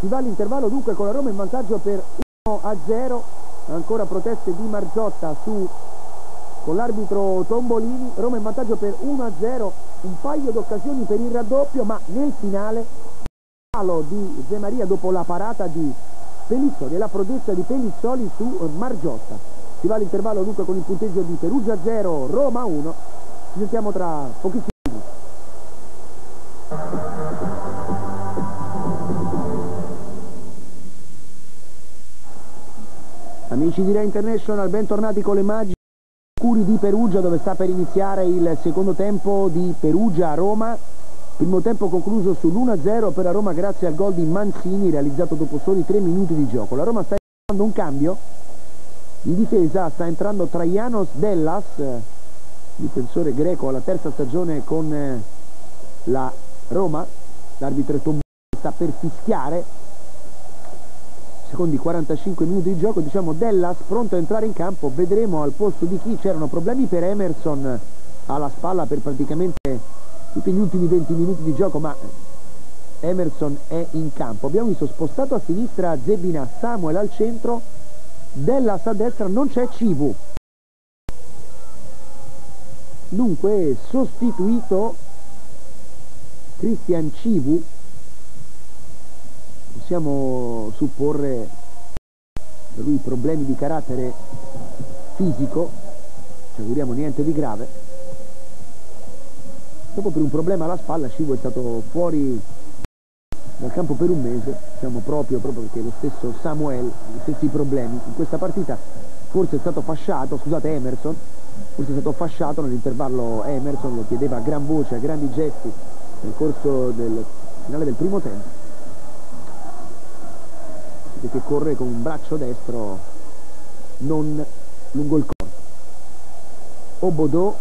Si va all'intervallo dunque con la Roma in vantaggio per 1 a 0 ancora proteste di Margiotta su con l'arbitro Tombolini. Roma in vantaggio per 1 a 0 un paio di occasioni per il raddoppio ma nel finale palo di Zemaria dopo la parata di Pellizzoli e la prodezza di Pellizzoli su Margiotta si va all'intervallo dunque con il punteggio di Perugia 0, Roma 1. Ci sentiamo tra pochissimi. Amici di Re International, bentornati con le magiche Curi di Perugia dove sta per iniziare il secondo tempo di Perugia-Roma. Primo tempo concluso sull'1-0 per la Roma grazie al gol di Mancini realizzato dopo soli 3 minuti di gioco. La Roma sta facendo un cambio in difesa sta entrando Traianos Dellas, difensore greco alla terza stagione con eh, la Roma. L'arbitro Tomboni sta per fischiare. Secondi 45 minuti di gioco, diciamo Dellas pronto a entrare in campo. Vedremo al posto di chi c'erano problemi per Emerson alla spalla per praticamente tutti gli ultimi 20 minuti di gioco, ma Emerson è in campo. Abbiamo visto spostato a sinistra Zebina Samuel al centro dell'as a destra non c'è Civu dunque sostituito Cristian Civu possiamo supporre per lui problemi di carattere fisico ci auguriamo niente di grave. Dopo per un problema alla spalla Civu è stato fuori dal campo per un mese, diciamo proprio, proprio perché lo stesso Samuel, gli stessi problemi, in questa partita forse è stato fasciato, scusate Emerson, forse è stato fasciato nell'intervallo. Emerson, lo chiedeva a gran voce, a grandi gesti nel corso del finale del primo tempo, perché corre con un braccio destro non lungo il corpo. Obodo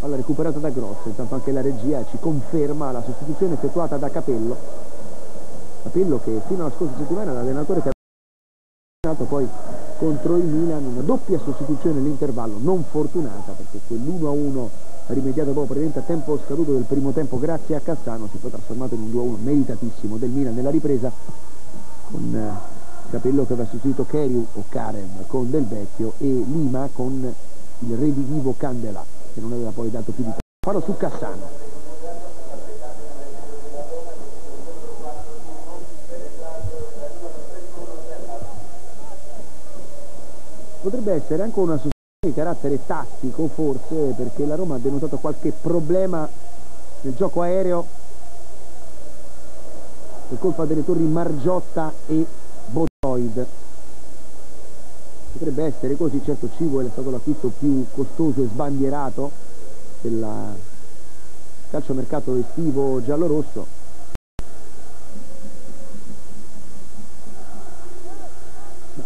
palla recuperata da Grosso, intanto anche la regia ci conferma la sostituzione effettuata da Capello Capello che fino alla scorsa settimana l'allenatore che aveva poi contro il Milan una doppia sostituzione nell'intervallo, non fortunata perché quell'1-1 rimediato proprio praticamente a tempo scaduto del primo tempo grazie a Cassano si è poi trasformato in un 2-1 meritatissimo del Milan nella ripresa con eh, Capello che aveva sostituito Keriu o Karen con Del Vecchio e Lima con il redivivo Candela che non aveva poi dato più di tempo. Farò su Cassano. Potrebbe essere anche una sostituzione di carattere tattico forse perché la Roma ha denotato qualche problema nel gioco aereo per colpa delle torri Margiotta e Botoid. Potrebbe essere così certo Civil è stato l'acquisto più costoso e sbandierato del calciomercato estivo giallo-rosso.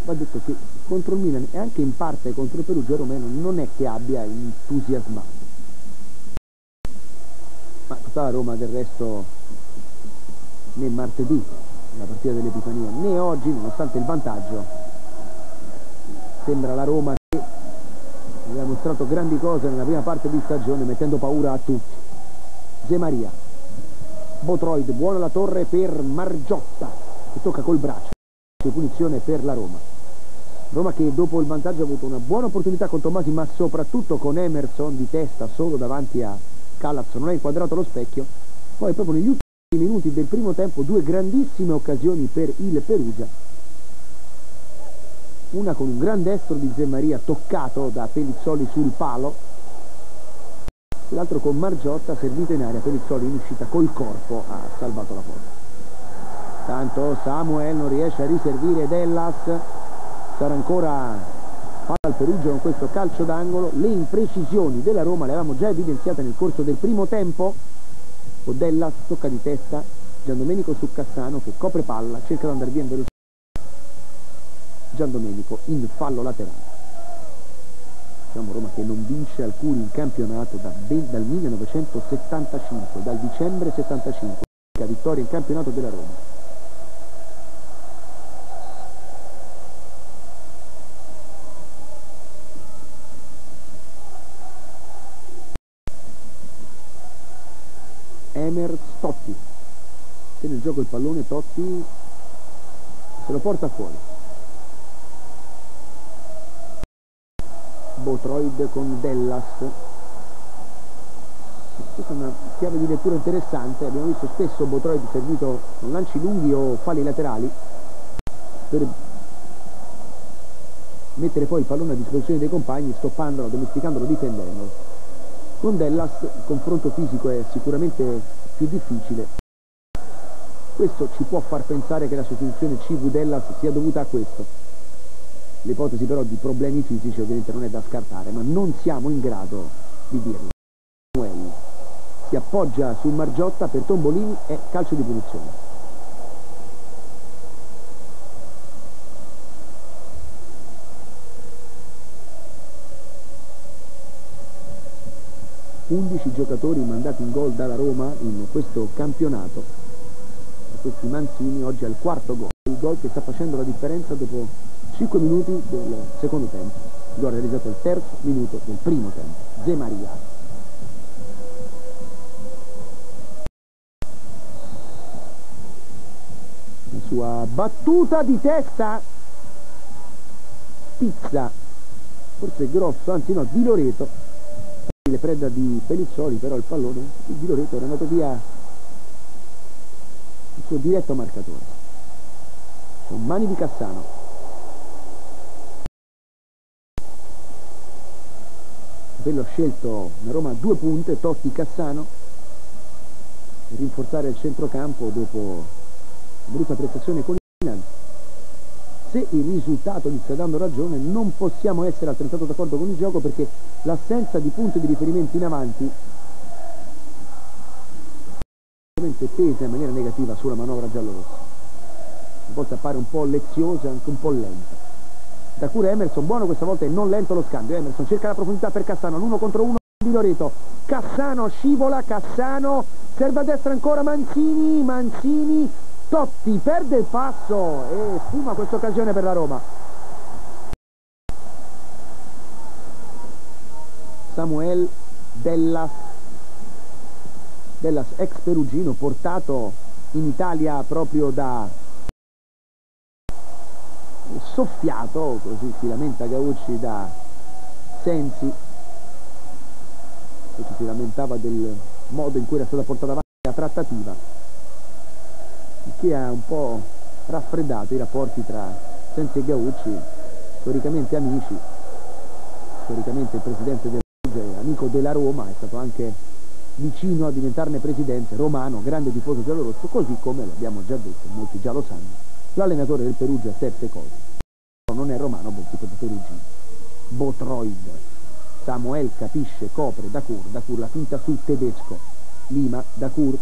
Va detto che contro il Milan e anche in parte contro il Perugia Romeno non è che abbia entusiasmato. Ma tutta la Roma del resto né martedì la partita dell'Epifania né oggi nonostante il vantaggio sembra la Roma che aveva mostrato grandi cose nella prima parte di stagione mettendo paura a tutti. Ze Maria. Botroid buona la torre per Margiotta che tocca col braccio. Punizione per la Roma Roma che dopo il vantaggio ha avuto una buona opportunità con Tomasi ma soprattutto con Emerson di testa solo davanti a Calazzo. Non ha inquadrato lo specchio. Poi proprio negli ultimi minuti del primo tempo due grandissime occasioni per il Perugia. Una con un gran destro di Zemmaria toccato da Pellizzoli sul palo. L'altro con Margiotta servito in aria Pellizzoli in uscita col corpo ha salvato la porta. Tanto Samuel non riesce a riservire Dellas sarà ancora palla al Perugia con questo calcio d'angolo. Le imprecisioni della Roma le avevamo già evidenziate nel corso del primo tempo. Odella tocca di testa. Gian Domenico su Cassano che copre palla cerca di andare via in velocità. Gian Domenico in fallo laterale. Diciamo Roma che non vince alcuni in campionato da ben, dal 1975 dal dicembre 75 vittoria in campionato della Roma Emers Totti. Se nel gioco il pallone Totti se lo porta fuori. Botroid con Dellas questa è una chiave di lettura interessante. Abbiamo visto spesso Botroid servito con lanci lunghi o falli laterali per mettere poi il pallone a disposizione dei compagni stoppandolo, domesticandolo, difendendolo. Con Dellas il confronto fisico è sicuramente più difficile. Questo ci può far pensare che la sostituzione CV Dellas sia dovuta a questo. L'ipotesi però di problemi fisici ovviamente non è da scartare, ma non siamo in grado di dirlo. Si appoggia sul Margiotta per Tombolini e calcio di punizione. 11 giocatori mandati in gol dalla Roma in questo campionato. Questi Manzini oggi al quarto gol, il gol che sta facendo la differenza dopo 5 minuti del secondo tempo. Il gol realizzato al terzo minuto del primo tempo. De Maria. La sua battuta di testa pizza, forse grosso, anzi no, di Loreto le preda di Pellizzoli però il pallone di Loreto era andato via. Il suo diretto marcatore. Con mani di Cassano. Ha scelto la Roma a due punte Totti Cassano. Per rinforzare il centrocampo dopo brutta prestazione con se il risultato gli sta dando ragione non possiamo essere altrettanto d'accordo con il gioco perché l'assenza di punti di riferimento in avanti pesa in maniera negativa sulla manovra giallorossa. A volte appare un po' leziosa anche un po' lenta. Da cura Emerson buono questa volta e non lento lo scambio. Emerson cerca la profondità per Cassano l'uno contro uno di Loreto. Cassano scivola Cassano serve a destra ancora Mancini Mancini Totti perde il passo e sfuma questa occasione per la Roma. Samuel Dellas, Dellas ex perugino portato in Italia proprio da soffiato, così si lamenta Gaucci da Sensi che si lamentava del modo in cui era stata portata avanti la trattativa che ha un po' raffreddato i rapporti tra Sensi e Gaucci, storicamente amici, storicamente il presidente del è amico della Roma, è stato anche vicino a diventarne presidente, romano, grande tifoso giallorosso, così come l'abbiamo già detto, molti già lo sanno, l'allenatore del Perugia Serse Cosi. Non è romano, bensì proprio perugino. Botroid. Samuel capisce, copre, Dacur, Dacur la finta sul tedesco. Lima, Dacur.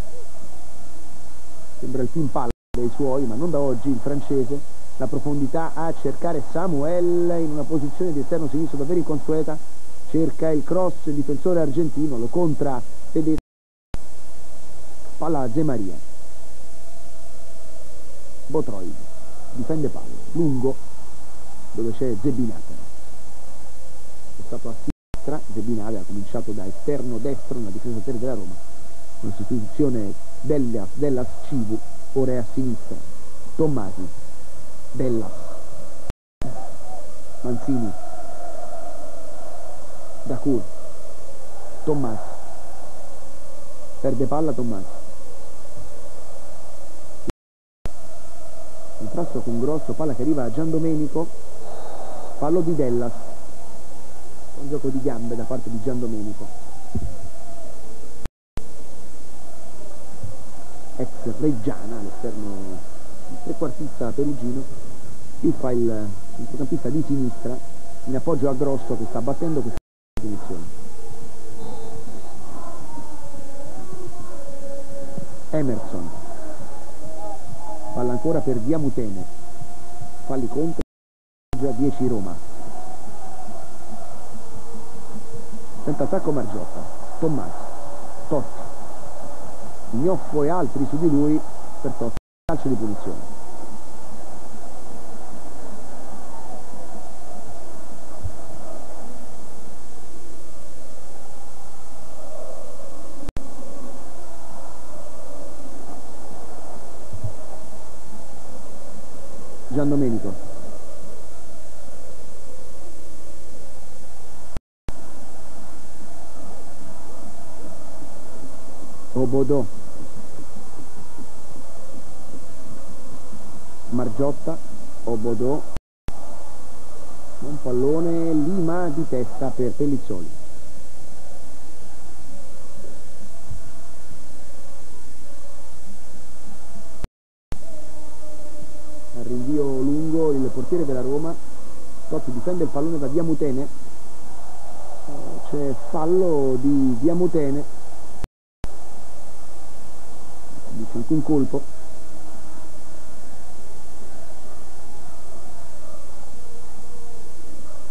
Sembra il film palla dei suoi, ma non da oggi, il francese. La profondità a cercare Samuel in una posizione di esterno sinistro davvero inconsueta. Cerca il cross, il difensore argentino, lo contra tedesco. Palla a Maria. Botroid. Difende palla. Lungo. Dove c'è Zebinata. È stato a sinistra. Zebinata ha cominciato da esterno destro nella difesa per della Roma. Con sostituzione Dellas, Dellas Civu. Ora è a sinistra. Tommasi. Dellas. Manzini. Dacur. Tommasi. Perde palla Tommasi. Contrasto con grosso, palla che arriva a Gian Domenico, fallo di Dellas. Un gioco di gambe da parte di Gian Domenico. Ex Reggiana, all'esterno il trequartista perugino, qui fa il centrocampista di sinistra in appoggio a Grosso che sta battendo questa definizione. Emerson. Palla ancora per Diamutene. Falli contro già 10 Roma. Tenta attacco Margiotta. Tommaso. Totti Gnoffo e altri su di lui per Totti calcio di punizione Gian Domenico. Obodò. Margiotta, Obodò. Un pallone Testa per Pellizzoli. portiere della Roma. Totti difende il pallone da Diamutene. Eh, c'è fallo di Diamutene. Dice alcun colpo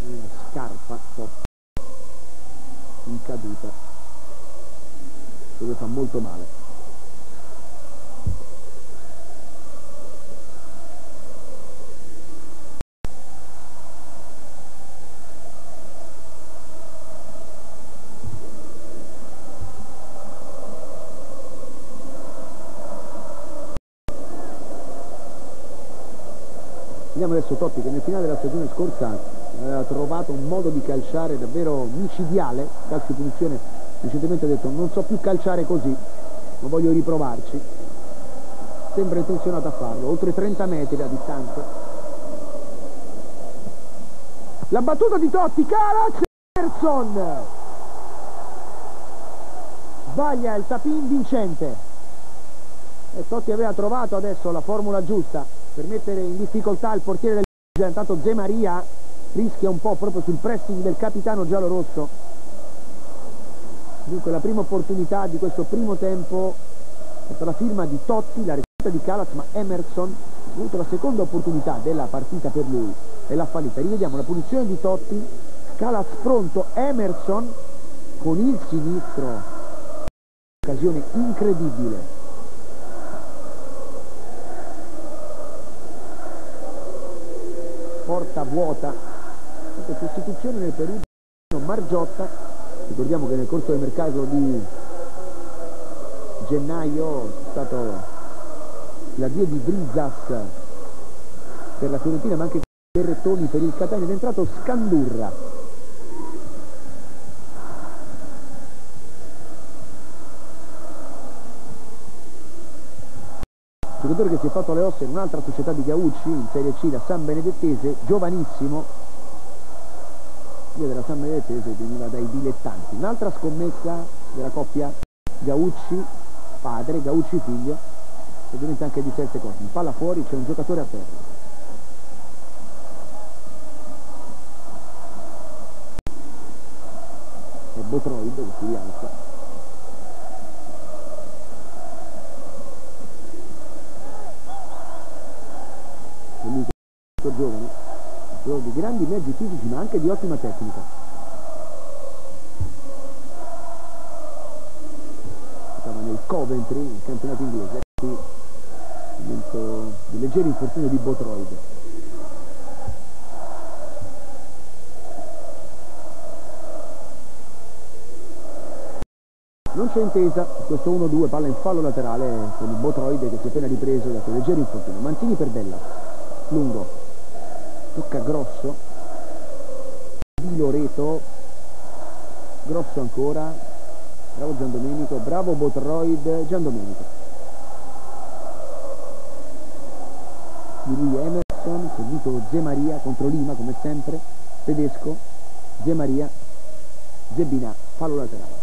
la scarpa Totti in caduta dove fa molto male Vediamo adesso Totti che nel finale della stagione scorsa aveva trovato un modo di calciare davvero micidiale, calcio di punizione, recentemente ha detto non so più calciare così, ma voglio riprovarci. Sembra intenzionato a farlo, oltre 30 metri a distanza. La battuta di Totti, Calaz Emerson! Sbaglia il tapin vincente. E Totti aveva trovato adesso la formula giusta per mettere in difficoltà il portiere del Perugia, intanto De Maria rischia un po' proprio sul pressing del capitano giallo-rosso. Dunque la prima opportunità di questo primo tempo è stata la firma di Totti, la ricerca di Calaz ma Emerson ha avuto la seconda opportunità della partita per lui e l'ha fallita, rivediamo la punizione di Totti. Calaz pronto, Emerson con il sinistro. Occasione incredibile porta vuota. Sostituzione nel Perù Margiotta Ricordiamo che nel corso del mercato di gennaio è stato l'addio di Brizas per la Fiorentina ma anche Berrettoni per il Catania. Ed è entrato Scandurra giocatore che si è fatto le ossa in un'altra società di Gaucci in Serie C, la San Benedettese, giovanissimo, via della San Benedettese veniva dai dilettanti. Un'altra scommessa della coppia Gaucci padre, Gaucci figlio, ovviamente anche di sette cose. palla fuori, c'è un giocatore a terra. È Botroid che si rialza. giovane, loro di grandi mezzi fisici ma anche di ottima tecnica. Stava nel Coventry, il campionato inglese, qui momento di leggero infortunio di Botroid. Non c'è intesa, questo 1-2 palla in fallo laterale con il Botroid che si è appena ripreso da quel leggero infortunio. Mancini per Della, lungo, tocca Grosso di Loreto Grosso ancora bravo Gian Domenico bravo Botroid Gian Domenico di lui Emerson servito Ze Maria contro Lima come sempre tedesco Ze Maria Zebina fallo laterale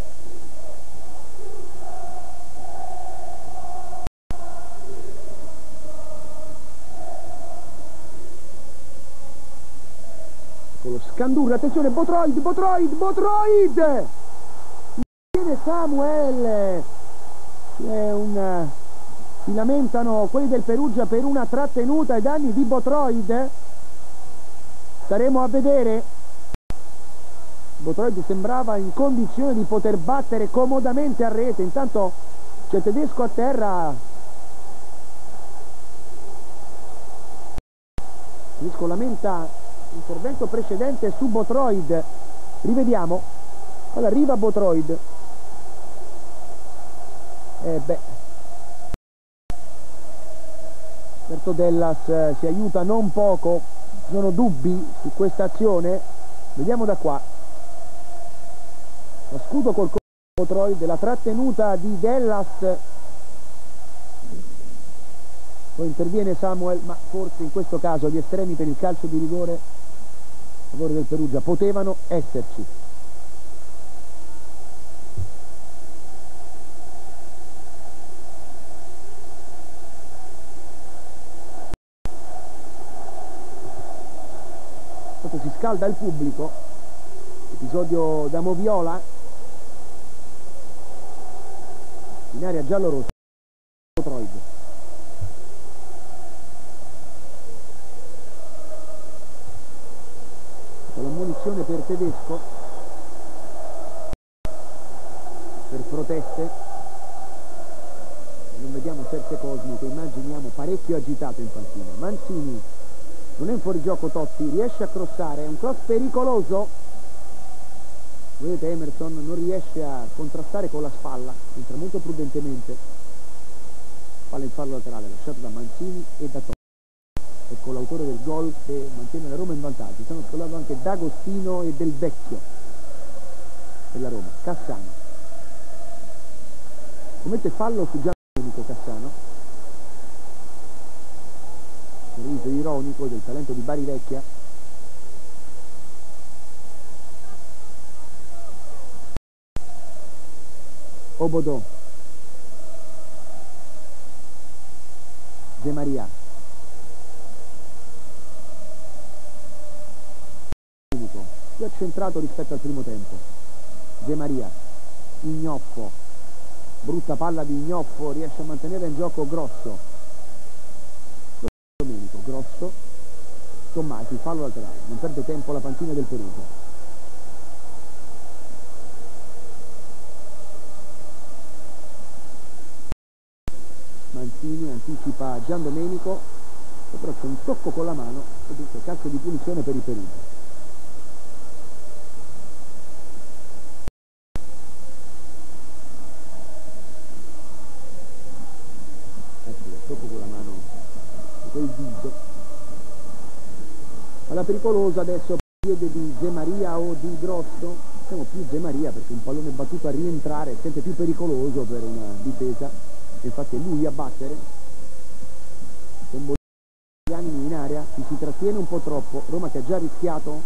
Scandurra, attenzione, Botroid, Botroid, Botroid! Viene Samuel! C'è un... Si lamentano quelli del Perugia per una trattenuta ai danni di Botroid. Staremo a vedere. Botroid sembrava in condizione di poter battere comodamente a rete. Intanto c'è tedesco a terra. Tedesco lamenta intervento precedente su Botroid. Rivediamo. Allora arriva Botroid. E eh beh. Certo Dellas eh, si aiuta non poco. Ci sono dubbi su questa azione? Vediamo da qua. Lo scudo col Botroid la trattenuta di Dellas. Poi interviene Samuel ma forse in questo caso gli estremi per il calcio di rigore favore del Perugia. Potevano esserci. Si scalda il pubblico. Episodio da Moviola. In area giallo-rossa. Troid l'ammonizione per tedesco per proteste. Non vediamo certe cosmiche immaginiamo parecchio agitato in panchina. Mancini non è un fuorigioco Totti riesce a crossare è un cross pericoloso. Vedete Emerson non riesce a contrastare con la spalla entra molto prudentemente. Palla in fallo laterale lasciato da Mancini e da Totti ecco l'autore del gol che mantiene la Roma in vantaggio. Stanno scollando anche D'Agostino e Del Vecchio della Roma Cassano. Commette fallo su Giannico Cassano. Sorriso ironico del talento di Bari Vecchia Obodò. De Maria più accentrato rispetto al primo tempo. De Maria Ignoffo brutta palla di Ignoffo riesce a mantenere in gioco Grosso. Domenico Grosso Tommasi fallo laterale non perde tempo la panchina del Perugia. Mancini anticipa Gian Domenico però c'è un tocco con la mano e dunque calcio di punizione per il Perugia Alla pericolosa adesso piede di Zemaria o di Grosso, siamo più Zemaria perché un pallone battuto a rientrare è sempre più pericoloso per una difesa, infatti è lui a battere. Con gli animi in area, ci si trattiene un po' troppo, Roma che ha già rischiato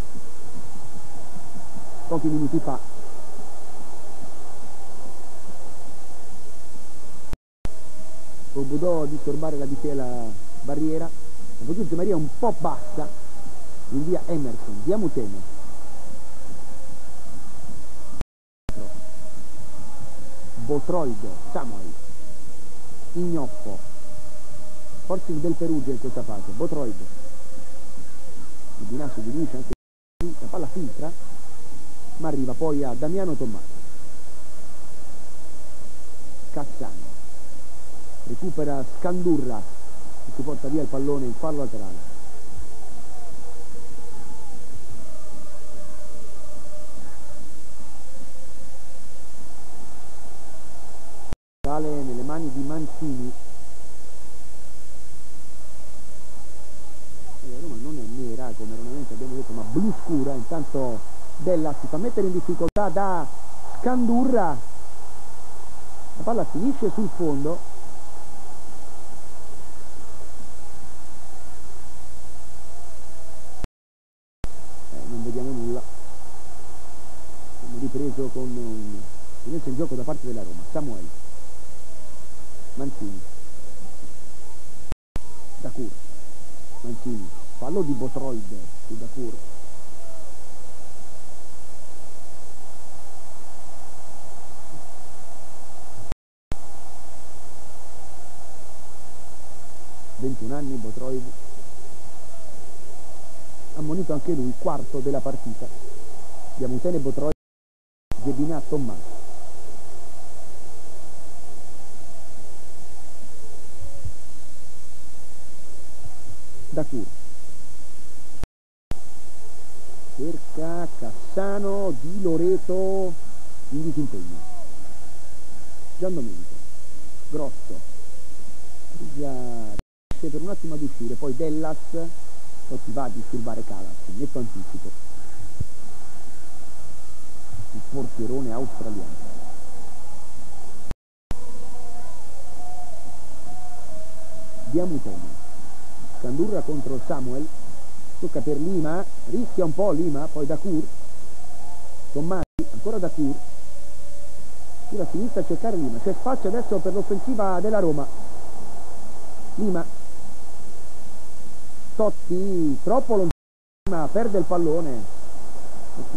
pochi minuti fa. Obudò a disturbare la, la barriera. La posizione Maria un po' bassa invia Emerson. Diamutene Botroido Samuel. Ignoppo forse del Perugia in questa fase. Botroido. Il Dinà subisce anche la palla filtra ma arriva poi a Damiano Tommaso. Cassano recupera Scandurra che si porta via il pallone in fallo laterale sale nelle mani di Mancini e Roma non è nera come erroneamente abbiamo detto ma blu scura intanto Della si fa mettere in difficoltà da Scandurra la palla finisce sul fondo. Ripreso con un messo in gioco da parte della Roma. Samuel Mancini Dacur Mancini fallo di Botroid su Dacur ...21 anni Botroid... ...ammonito anche lui, quarto della partita... ...Diamutene Botroid... Zebina Tommaso. Dacur. Cerca Cassano di Loreto in disimpegno. Gian Domenico. Grosso. Riesce per un attimo ad uscire, poi Dellas poi si va a disturbare Calas, netto anticipo il portierone australiano. Diamutene. Scandurra contro Samuel. Tocca per Lima. Rischia un po' Lima. Poi Dacur. Tommasi. Ancora Dacur. Sulla sinistra a cercare Lima. C'è spazio adesso per l'offensiva della Roma. Lima. Totti. Troppo lontano. Perde il pallone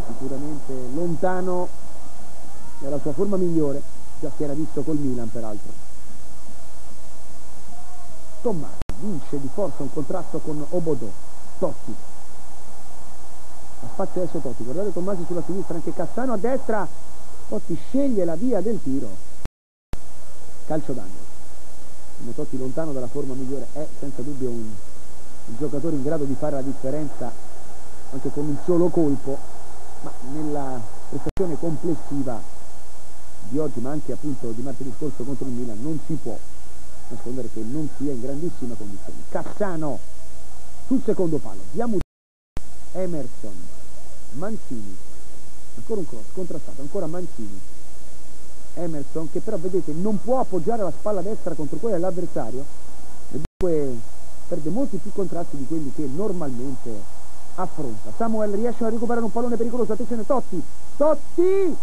sicuramente lontano dalla sua forma migliore, già si era visto col Milan peraltro. Tommasi vince di forza un contrasto con Obodò, Totti. A spazio adesso Totti, guardate Tommasi sulla sinistra, anche Cassano a destra, Totti sceglie la via del tiro. Calcio d'angolo. Totti lontano dalla forma migliore è senza dubbio un, un giocatore in grado di fare la differenza anche con un solo colpo ma nella prestazione complessiva di oggi ma anche appunto di martedì scorso contro il Milan non si può nascondere che non sia in grandissima condizione. Cassano sul secondo palo Diamo Emerson Mancini ancora un cross contrastato ancora Mancini Emerson che però vedete non può appoggiare la spalla destra contro quella dell'avversario. E dunque perde molti più contrasti di quelli che normalmente affronta. Samuel riesce a recuperare un pallone pericoloso, attenzione Totti, Totti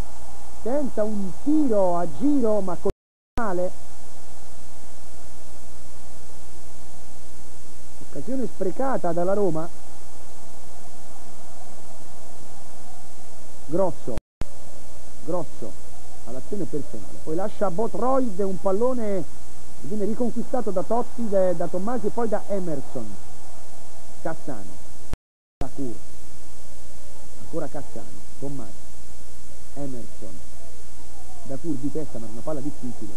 tenta un tiro a giro ma con male. Occasione sprecata dalla Roma. Grosso, grosso all'azione personale. Poi lascia Botroid un pallone viene riconquistato da Totti, da Tommasi e poi da Emerson. Cassano. Dacur, ancora Cassano, Tommaso, Emerson, Dacur di testa ma una palla difficile.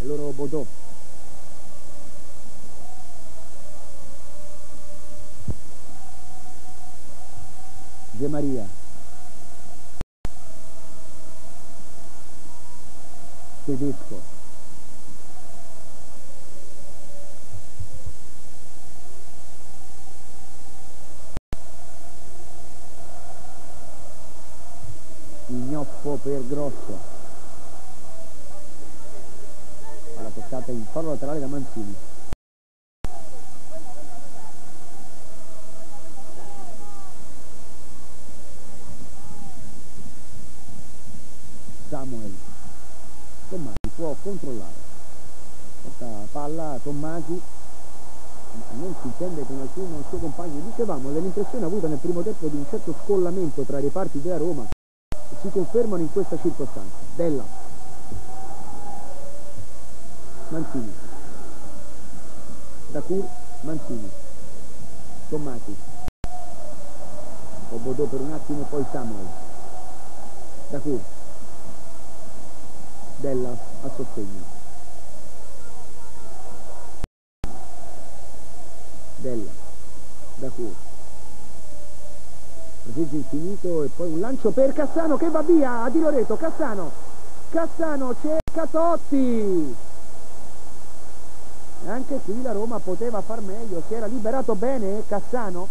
E loro Bodò. De Maria. tedesco. Ignoppo per Grosso alla toccata in foro laterale da Mancini scollamento tra i reparti della Roma si confermano in questa circostanza. Della. Manzini Dacur Manzini Tommasi Obodò per un attimo poi Samuel. Dacur Della a sostegno. Della. Da Proseggio infinito e poi un lancio per Cassano che va via a Di Loreto. Cassano Cassano cerca Totti. Anche qui la Roma poteva far meglio si era liberato bene Cassano.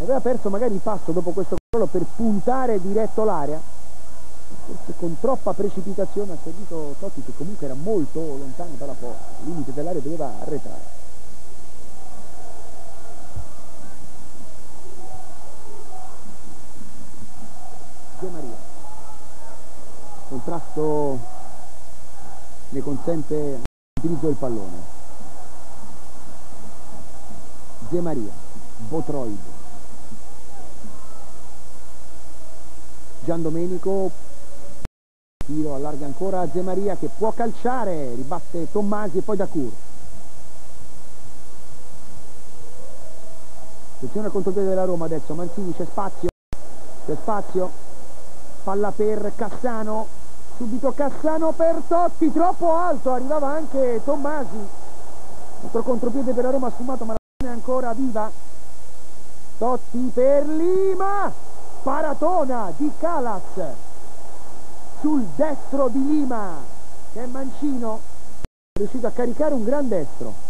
Aveva perso magari il passo dopo questo controllo per puntare diretto l'area. Forse con troppa precipitazione ha servito Totti che comunque era molto lontano dalla porta il limite dell'area doveva arretrare De Maria. Contrasto ne consente l'utilizzo del pallone. De Maria Botroid Gian Domenico tiro allarga ancora De Maria che può calciare ribatte Tommasi e poi Dacur attenzione al contropiede della Roma adesso Manzini c'è spazio c'è spazio palla per Cassano. Subito Cassano per Totti troppo alto arrivava anche Tommasi. Altro contropiede per la Roma sfumato ma la palla è ancora viva. Totti per Lima. Paratona di Calas sul destro di Lima che è mancino. È riuscito a caricare un gran destro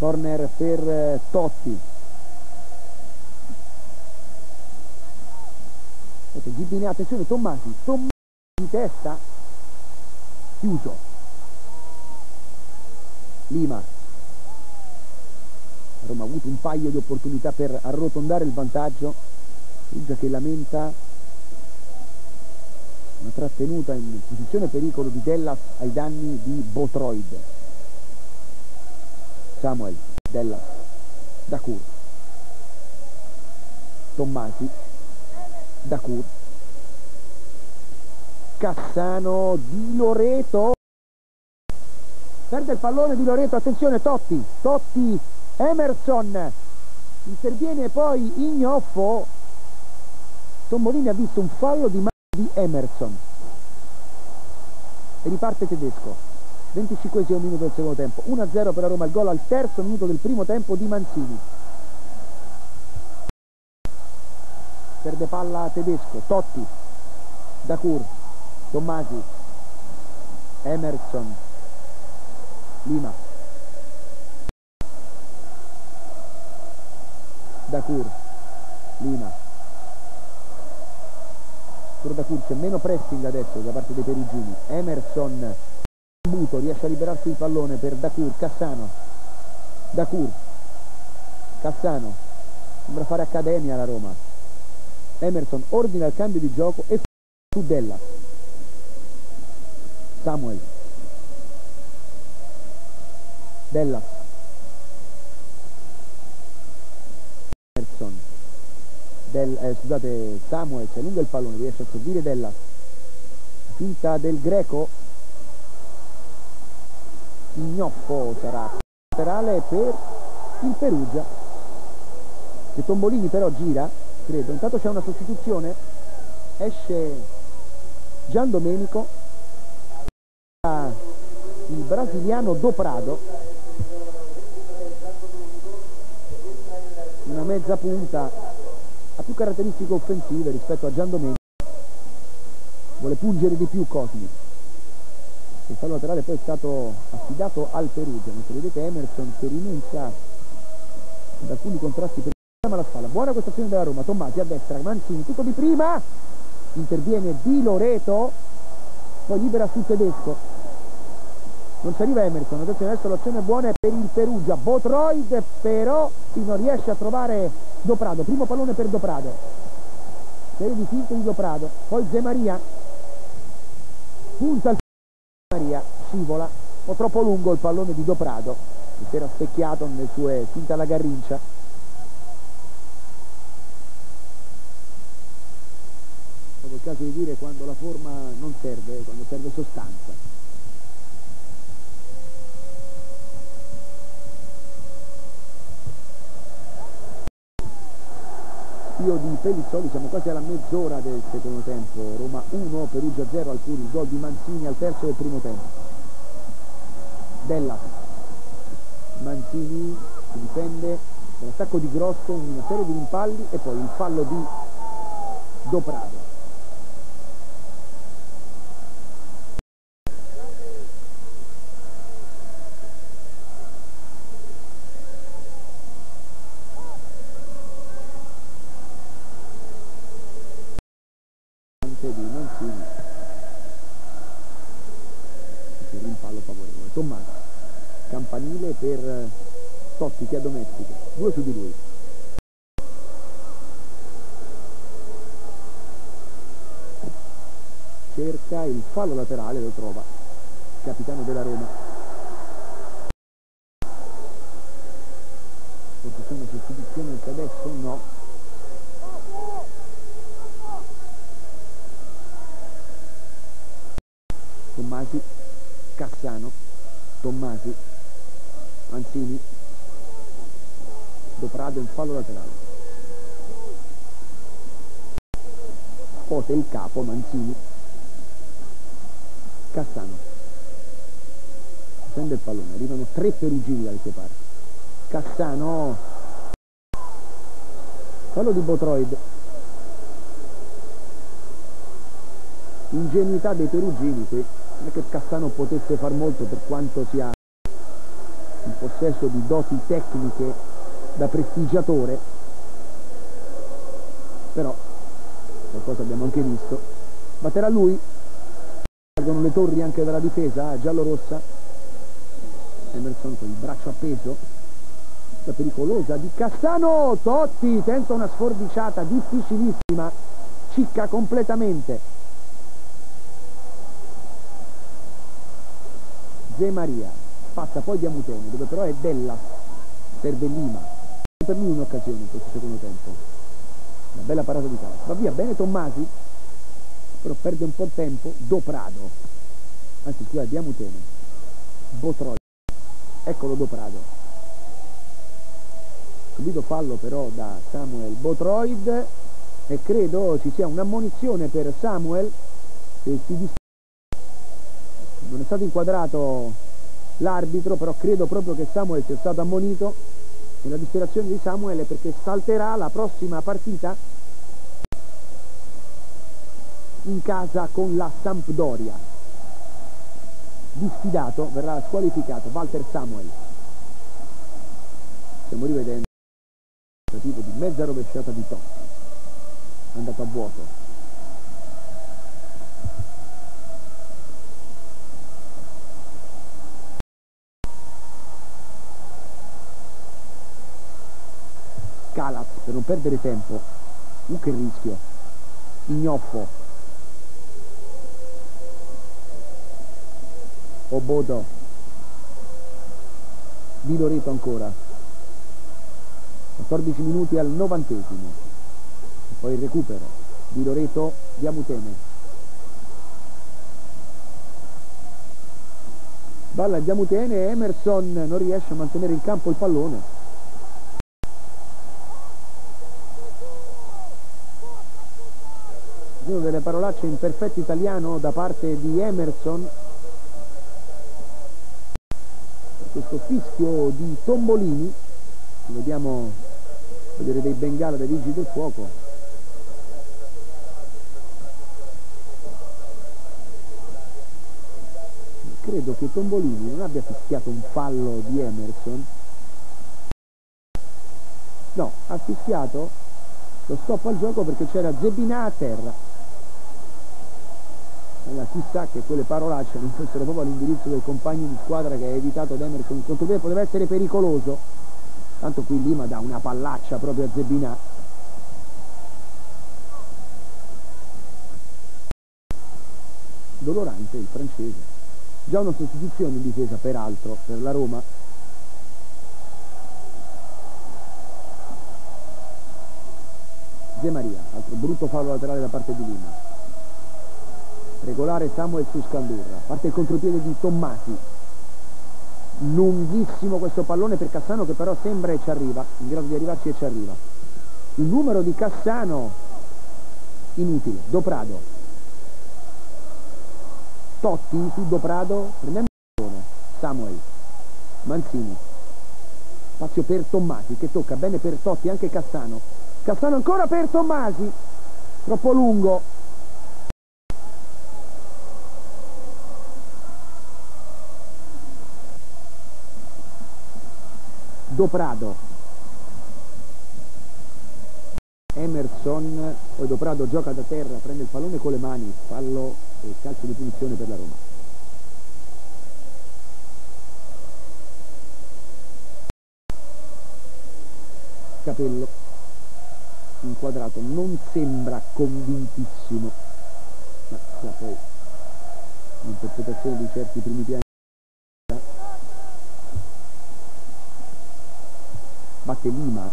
corner per eh, Totti. Gibini, attenzione Tommasi Tommasi di testa. Chiuso. Lima. Roma ha avuto un paio di opportunità per arrotondare il vantaggio. Perugia che lamenta. Una trattenuta in posizione pericolo di Dellas ai danni di Botroid Samuel, Della, Dacur, Tommasi, Dacur, Cassano, Di Loreto, perde il pallone Di Loreto, attenzione Totti, Totti, Emerson, interviene poi Ignoffo, Tombolini ha visto un fallo di mano di Emerson. E riparte tedesco. 25 minuto del secondo tempo. 1-0 per la Roma il gol al terzo minuto del primo tempo di Manzini perde palla tedesco Totti Dacur Tommasi Emerson Lima. Dacur Lima. Dacur c'è meno pressing adesso da parte dei perugini. Emerson Buto riesce a liberarsi il pallone per Dacur, Cassano. Dacur, Cassano, sembra fare accademia la Roma. Emerson ordina il cambio di gioco e su Della. Samuel. Della. Emerson. Del, eh, scusate, Samuel si allunga il pallone, riesce a servire Della. Finta del greco Ignoffo sarà laterale per il Perugia. Che Tombolini però gira credo. Intanto c'è una sostituzione. Esce Gian Domenico. Il brasiliano Doprado una mezza punta ha più caratteristiche offensive rispetto a Gian Domenico. Vuole pungere di più Cosmi fallo laterale poi è stato affidato al Perugia mentre vedete Emerson che rinuncia ad alcuni contrasti per la spalla. Buona questa azione della Roma Tommasi a destra Mancini tutto di prima interviene Di Loreto poi libera sul tedesco. Non ci arriva Emerson attenzione adesso l'azione buona è per il Perugia. Botroid però non riesce a trovare Doprado primo pallone per Doprado. Serie di finte di Doprado. Poi Zemaria. Punta il Maria scivola un po' troppo lungo il pallone di Doprado che si era specchiato nelle sue finte alla garrincia. Proprio il caso di dire quando la forma non serve quando serve sostanza tiro di Pellizzoli, siamo quasi alla mezz'ora del secondo tempo, Roma 1, Perugia 0 al Curi, il gol di Manzini al terzo del primo tempo. Della Manzini si difende l'attacco di Grosso, una serie di rimpalli e poi il fallo di Doprado. per Totti che ha domestica, due su di lui. Cerca il fallo laterale, lo trova, capitano della Roma. Una sostituzione anche adesso? No. Tommasi, Cassano, Tommasi, Mancini Doprado in fallo laterale Pote il capo Mancini Cassano. Prende il pallone arrivano tre perugini dalle sue parti. Cassano. Fallo di Botroid. Ingenuità dei perugini qui non è che Cassano potesse far molto per quanto sia in possesso di doti tecniche da prestigiatore, però qualcosa abbiamo anche visto. Batterà lui, salgono le torri anche dalla difesa, giallo-rossa, Emerson con il braccio appeso, la pericolosa di Cassano, Totti tenta una sforbiciata difficilissima, cicca completamente. De Maria passa poi Diamutene, dove però è Della, serve Lima. Per lui un'occasione in questo secondo tempo. Una bella parata di calcio. Va via bene Tommasi, però perde un po' di tempo. Doprado. Anzi scusa, Diamutene. Botroi. Eccolo Doprado. Subito fallo però da Samuel Botroid e credo ci sia un'ammonizione per Samuel che si non è stato inquadrato l'arbitro, però credo proprio che Samuel sia stato ammonito e la disperazione di Samuel è perché salterà la prossima partita in casa con la Sampdoria. Diffidato, verrà squalificato Walter Samuel. Stiamo rivedendo un tipo di mezza rovesciata di Totti. Andato a vuoto. Calas per non perdere tempo uh che rischio Ignoffo Obodo Di Loreto ancora. 14 minuti al novantesimo. Poi il recupero Di Loreto Diamutene Balla Diamutene Emerson non riesce a mantenere in campo il pallone. Uno delle parolacce in perfetto italiano da parte di Emerson questo fischio di Tombolini vediamo vedere dei bengala dei vigili del fuoco. Credo che Tombolini non abbia fischiato un fallo di Emerson. No, ha fischiato lo stop al gioco perché c'era Zebina a terra allora chissà che quelle parolacce non fossero proprio all'indirizzo del compagno di squadra che ha evitato ad Emerson il contropiede poteva essere pericoloso. Tanto qui Lima dà una pallaccia proprio a Zebina dolorante il francese. Già una sostituzione in difesa peraltro per la Roma. De Maria altro brutto fallo laterale da parte di Lima regolare Samuel su Scandurra parte il contropiede di Tommasi. Lunghissimo questo pallone per Cassano che però sembra e ci arriva in grado di arrivarci e ci arriva. Il numero di Cassano inutile. Doprado. Totti su Doprado prendendo Samuel. Manzini spazio per Tommasi che tocca bene per Totti anche Cassano. Cassano ancora per Tommasi. Troppo lungo Doprado Emerson poi Doprado gioca da terra prende il pallone con le mani fallo e calcio di punizione per la Roma. Capello inquadrato non sembra convintissimo. Ma sa poi l'interpretazione di certi primi piani batte Lima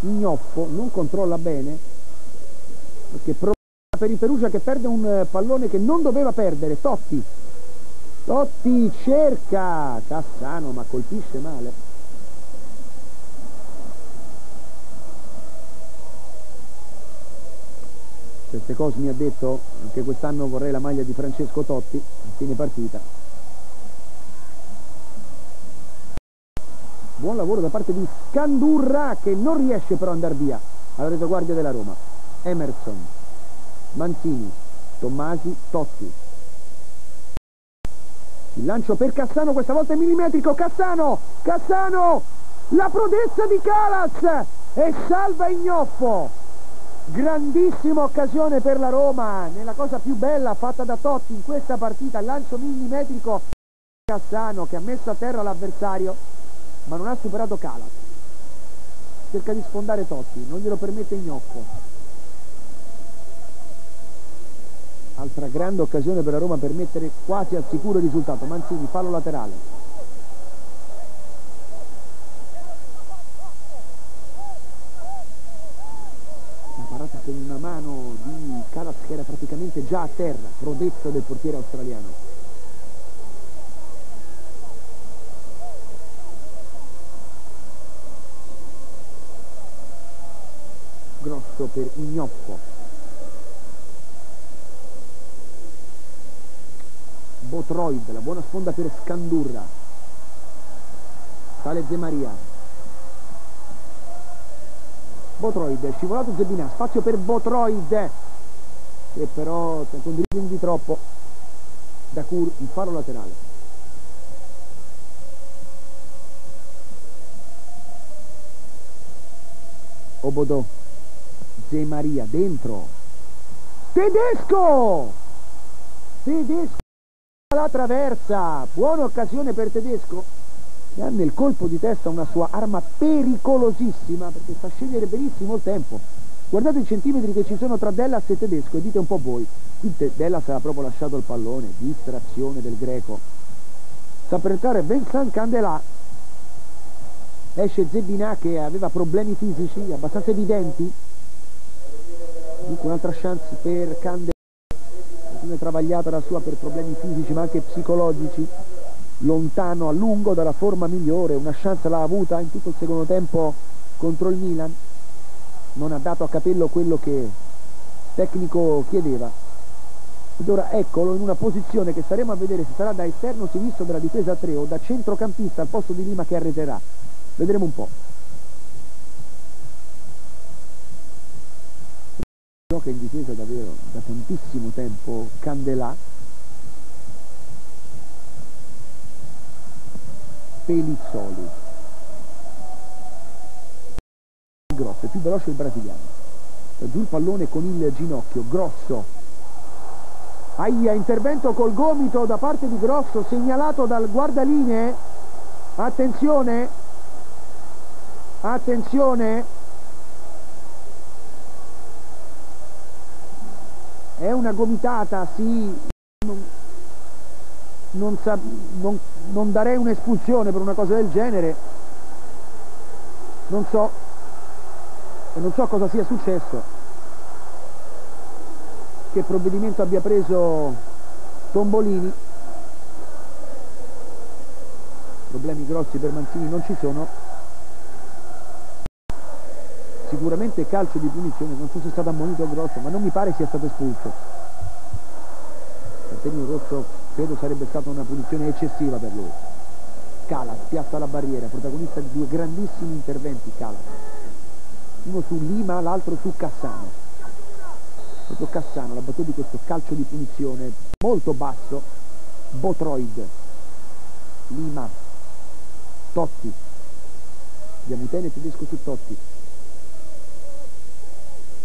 Ignoffo non controlla bene perché per il Perugia che perde un eh, pallone che non doveva perdere, Totti. Totti cerca Cassano ma colpisce male. Queste cose mi ha detto, anche quest'anno vorrei la maglia di Francesco Totti, a fine partita. Buon lavoro da parte di Scandurra che non riesce però ad andare via. Alla retaguardia della Roma. Emerson Manzini, Tommasi, Totti. Il lancio per Cassano, questa volta è millimetrico, Cassano, Cassano, la prodezza di Calas! E salva Ignoffo. Grandissima occasione per la Roma, nella cosa più bella fatta da Totti in questa partita, lancio millimetrico. Cassano che ha messo a terra l'avversario ma non ha superato Calas. Cerca di sfondare Totti, non glielo permette Ignoffo. altra grande occasione per la Roma per mettere quasi al sicuro il risultato Manzini, fallo laterale una parata con una mano di Calas che era praticamente già a terra prodezza del portiere australiano grosso per Ignoffo Botroid, la buona sponda per Scandurra. Sale De Maria. Botroid, scivolato Zebina, spazio per Botroid. Che però con dribbling di troppo. Da Cur, il faro laterale. Obodo. De Maria, dentro. Tedesco! Tedesco! la traversa! Buona occasione per Tedesco. Che ha nel colpo di testa una sua arma pericolosissima perché fa scegliere benissimo il tempo. Guardate i centimetri che ci sono tra Dellas e Tedesco e dite un po' voi. Qui Dellas ha proprio lasciato il pallone distrazione del greco. Sta per entrare Vincent Candelà esce Zebinà che aveva problemi fisici abbastanza evidenti dunque un'altra chance per Candelà situazione travagliata la sua per problemi fisici ma anche psicologici lontano a lungo dalla forma migliore. Una chance l'ha avuta in tutto il secondo tempo contro il Milan. Non ha dato a capello quello che il tecnico chiedeva. Ed ora eccolo in una posizione che staremo a vedere se sarà da esterno sinistro della difesa a 3 o da centrocampista al posto di Lima che arreterà vedremo un po' ciò che in difesa davvero da tantissimo tempo Candelà, Pelizzoli, grosso, è più veloce il brasiliano, giù il pallone con il ginocchio, grosso, Aia, intervento col gomito da parte di Grosso, segnalato dal guardaline. Attenzione, attenzione, È una gomitata, sì. Non, non, sa, non, non darei un'espulsione per una cosa del genere. Non so. Non so cosa sia successo che provvedimento abbia preso Tombolini problemi grossi per Manzini non ci sono sicuramente calcio di punizione non so se è stato ammonito grosso ma non mi pare sia stato espulso. Un rosso credo sarebbe stata una punizione eccessiva per lui. Cala, piazza la barriera protagonista di due grandissimi interventi Cala. Uno su Lima l'altro su Cassano. Proprio Cassano la battuta di questo calcio di punizione molto basso Botroid. Lima Totti. Diamutene tedesco su Totti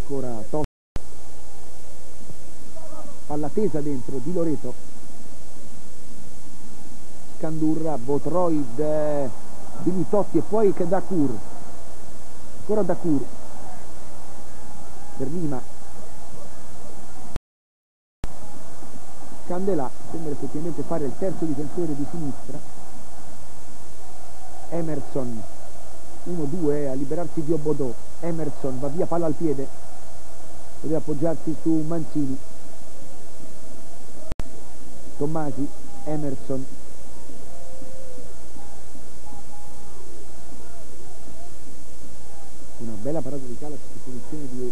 ancora Totti palla tesa dentro di Loreto. Scandurra Botroid eh, quindi Totti e poi Dacur ancora Dacur per Lima Candelà sembra effettivamente fare il terzo difensore di sinistra. Emerson. 1-2 a liberarsi di Obodò. Emerson va via palla al piede deve appoggiarsi su Manzini Tommasi Emerson. Una bella parata di Calas su posizione di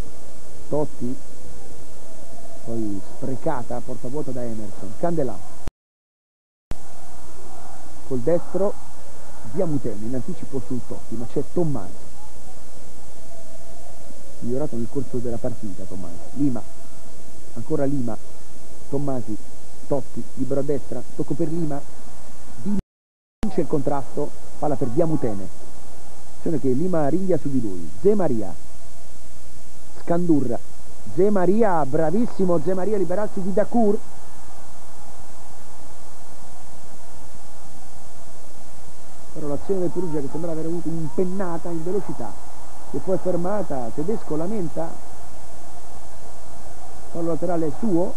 Totti poi sprecata, porta vuota da Emerson, Candelà, col destro Diamutene, in anticipo sul Totti, ma c'è Tommasi, migliorato nel corso della partita Tommasi, Lima, ancora Lima, Tommasi, Totti, libero a destra, tocco per Lima, vince il contrasto, palla per Diamutene, attenzione che Lima ringhia su di lui, De Maria, Scandurra, Ze Maria, bravissimo Ze Maria liberarsi di Dakur. Però l'azione del Perugia che sembrava aver avuto un'impennata in velocità, che poi fermata, tedesco lamenta, fallo laterale suo.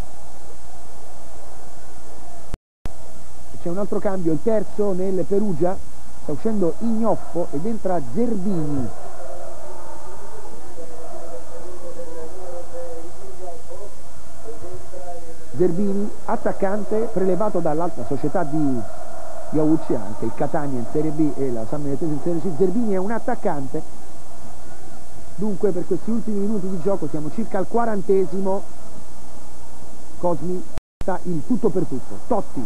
C'è un altro cambio, il terzo nel Perugia, sta uscendo Ignoffo ed entra Zerbini. Zerbini, attaccante prelevato dall'altra società di Iaucci, anche il Catania in Serie B e la San Benedetto in Serie C. Zerbini è un attaccante, dunque per questi ultimi minuti di gioco siamo circa al quarantesimo, Cosmi sta il tutto per tutto, Totti,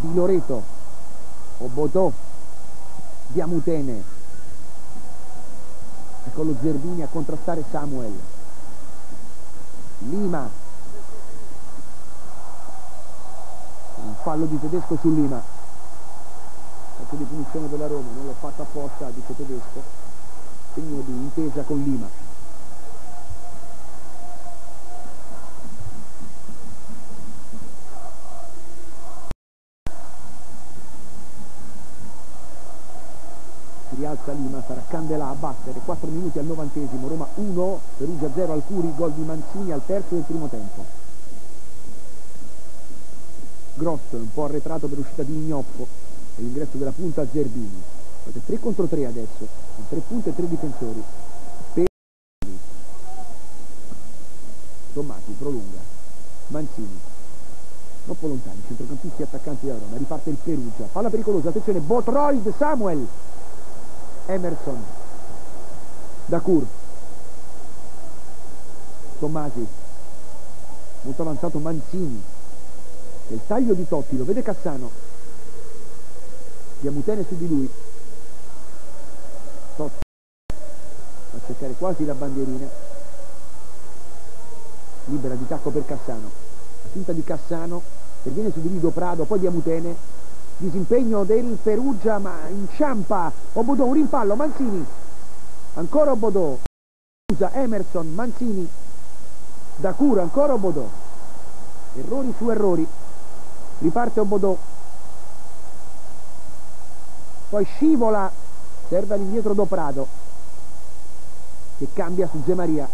Di Loreto, Obodò, Diamutene, ecco lo Zerbini a contrastare Samuel, Lima, un fallo di tedesco su Lima. Calcio di punizione per la Roma non l'ho fatto apposta dice tedesco segno di intesa con Lima. Si rialza Lima sarà Candela a battere. 4 minuti al novantesimo Roma 1 Perugia 0 al Curi gol di Manzini al terzo del primo tempo. Grosso, un po' arretrato per l'uscita di Ignoffo e l'ingresso della punta a Zerbini. Fate 3 contro 3 adesso, con 3 punte e 3 difensori. Per Tommati prolunga, Manzini, troppo lontani, centrocampisti attaccanti da Roma, riparte il Perugia, palla pericolosa, attenzione, Botroid, Samuel, Emerson, Dacur, Tommasi, molto avanzato Manzini, il taglio di Totti, lo vede Cassano. Diamutene su di lui. Va a cercare quasi la bandierina. Libera di tacco per Cassano. La finta di Cassano, perviene su di lui Doprado, poi Diamutene. disimpegno del Perugia ma inciampa Obodò, un rimpallo, Manzini, ancora Obodò, usa Emerson, Manzini, da cura, ancora Obodò, errori su errori, riparte Obodò, poi scivola, serve all'indietro Doprado, che cambia su Zemaria.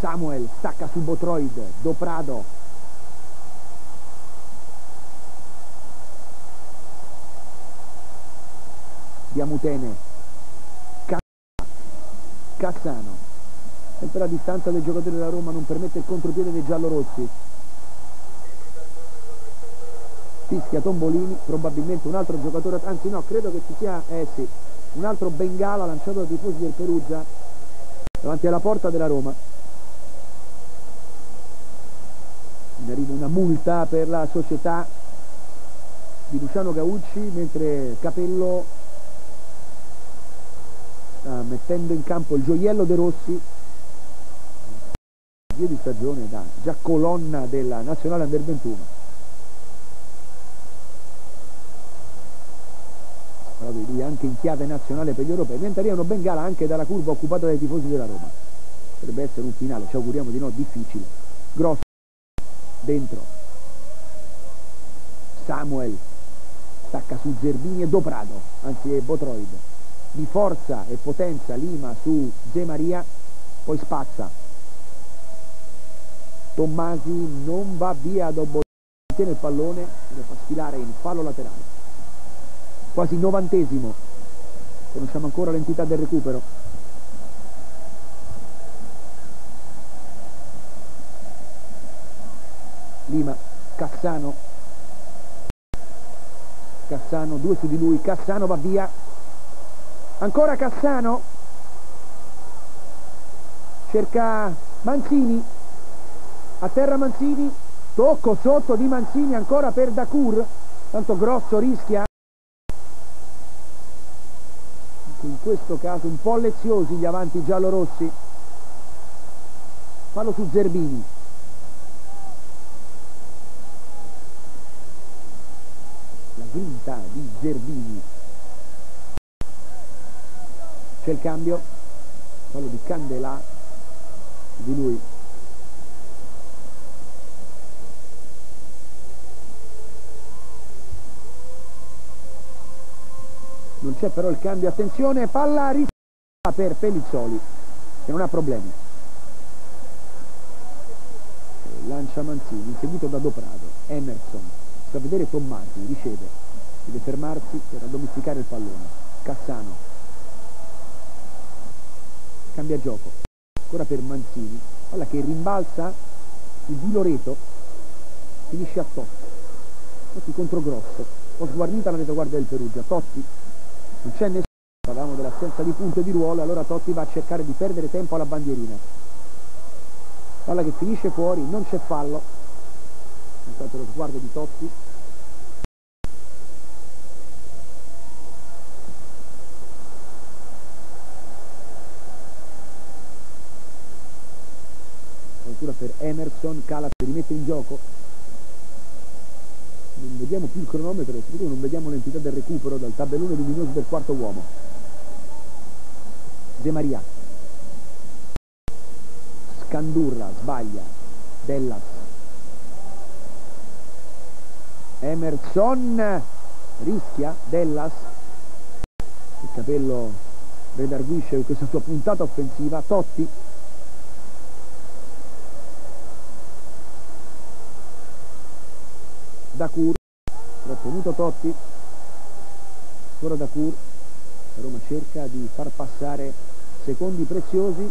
Samuel stacca su Botroid, Doprado. Diamutene. Cassano. Sempre la distanza del giocatore della Roma non permette il contropiede dei giallorossi. Fischia Tombolini, probabilmente un altro giocatore, anzi no, credo che ci sia, eh sì, un altro bengala lanciato dai tifosi del Perugia davanti alla porta della Roma. in arriva una multa per la società di Luciano Gaucci mentre Capello sta mettendo in campo il gioiello De Rossi di stagione da già colonna della nazionale under 21 proprio lui anche in chiave nazionale per gli europei mentre arrivano Bengala anche dalla curva occupata dai tifosi della Roma. Potrebbe essere un finale ci auguriamo di no difficile. Grosso dentro. Samuel stacca su Zerbini e Doprado anzi è Botroid. Di forza e potenza Lima su Zemaria poi spazza. Tommasi non va via dopo tiene il pallone lo fa sfilare in fallo laterale quasi novantesimo. Conosciamo ancora l'entità del recupero. Lima, Cassano, Cassano, due su di lui, Cassano va via, ancora Cassano, cerca Manzini, a terra Manzini, tocco sotto di Manzini ancora per Dacur, tanto grosso rischia, in questo caso un po' leziosi gli avanti giallorossi, fallo su Zerbini, grinta di Zerbini. C'è il cambio. Fallo di Candela di lui non c'è però il cambio attenzione palla rischia per Pelizzoli che non ha problemi. Lancia Manzini seguito da Doprado Emerson sta a vedere Tommasi riceve deve fermarsi per addomesticare il pallone Cassano. Cambia gioco ancora per Manzini palla che rimbalza su Di Loreto finisce a Totti Totti contro Grosso ho sguarnita la retaguardia del Perugia Totti non c'è nessuno. Parlavamo dell'assenza di punto e di ruolo allora Totti va a cercare di perdere tempo alla bandierina. Palla che finisce fuori non c'è fallo. Intanto lo sguardo di Totti. Addirittura per Emerson, Cala si rimette in gioco non vediamo più il cronometro soprattutto non vediamo l'entità del recupero dal tabellone luminoso del quarto uomo. De Maria. Scandurra sbaglia. Dellas Emerson rischia. Dellas il capello redarguisce questa sua puntata offensiva. Totti Dacur, trattenuto Totti, ancora Dacur, Roma cerca di far passare secondi preziosi,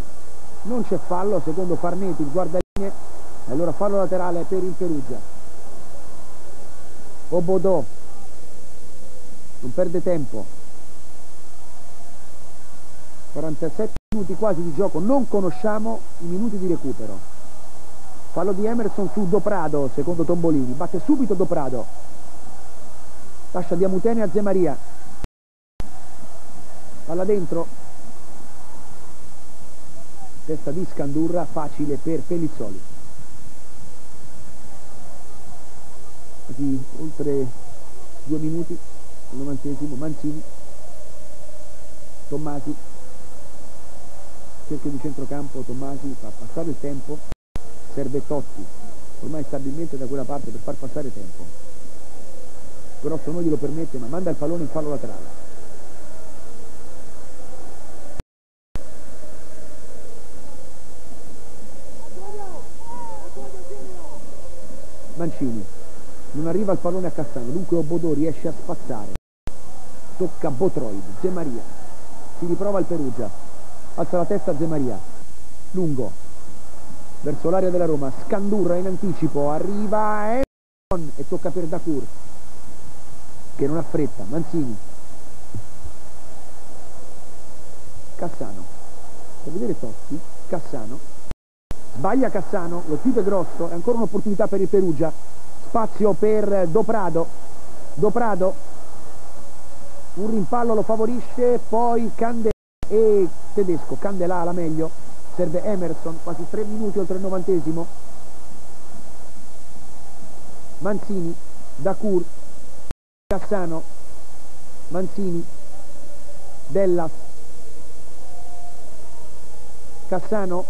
non c'è fallo, secondo Farneti il guardalinee, allora fallo laterale per il Perugia. Obodò, non perde tempo, 47 minuti quasi di gioco, non conosciamo i minuti di recupero. Fallo di Emerson su Doprado, secondo Tombolini. Batte subito Doprado. Lascia Diamutene a Zemaria. Palla dentro. Testa di Scandurra, facile per Pellizzoli. quasi oltre due minuti, il novantesimo, Manzini, Tommasi, cerchio di centrocampo, Tommasi fa passare il tempo, serve Totti, ormai stabilmente da quella parte per far passare tempo. Grosso non glielo permette, ma manda il pallone in fallo laterale. Mancini. Non arriva il pallone a Cassano dunque Obodò riesce a spazzare. Tocca Botroid Zemaria. Si riprova il Perugia. Alza la testa Zemaria. Lungo verso l'area della Roma Scandurra in anticipo arriva e, e tocca per Dacur che non ha fretta Manzini Cassano per vedere Totti Cassano Sbaglia Cassano, lo è grosso, è ancora un'opportunità per il Perugia. Spazio per Doprado. Doprado, un rimpallo lo favorisce, poi Candelà e Tedesco. Candelà la meglio, serve Emerson, quasi tre minuti oltre il novantesimo. Manzini, Dacur, Cassano, Manzini, Dellas, Cassano,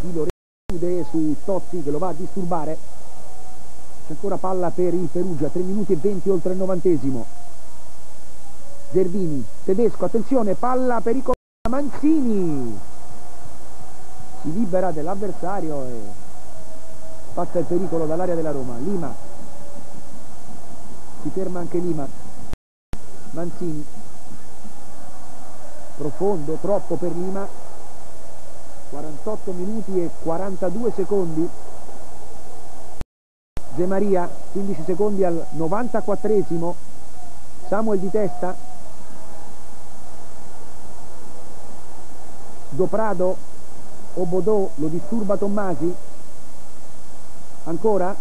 Di Lorenzo chiude su Totti che lo va a disturbare. C'è ancora palla per il Perugia 3 minuti e 20 oltre il novantesimo Zervini tedesco attenzione palla pericolosa Manzini si libera dell'avversario e passa il pericolo dall'area della Roma. Lima. Si ferma anche Lima. Manzini profondo troppo per Lima. 48 minuti e 42 secondi. De Maria 15 secondi al 94esimo Samuel di testa Doprado Obodò lo disturba Tommasi. Ancora?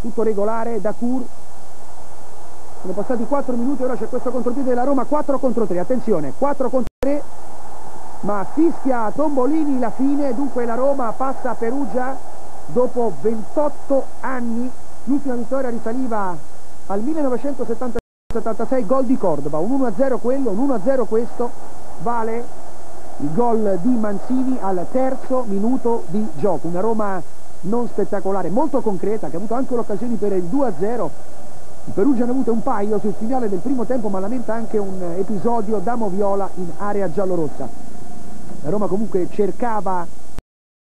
Tutto regolare da Cur. Sono passati 4 minuti ora c'è questo contropiede della Roma 4 contro 3 attenzione 4 contro 3 ma fischia Tombolini la fine, dunque la Roma passa a Perugia dopo 28 anni, l'ultima vittoria risaliva al 1976, gol di Cordova, un 1-0 quello, un 1-0 questo, vale il gol di Mancini al terzo minuto di gioco, una Roma non spettacolare, molto concreta, che ha avuto anche occasioni per il 2-0, il Perugia ne ha avuto un paio sul finale del primo tempo, ma lamenta anche un episodio da Moviola in area giallorossa. La Roma comunque cercava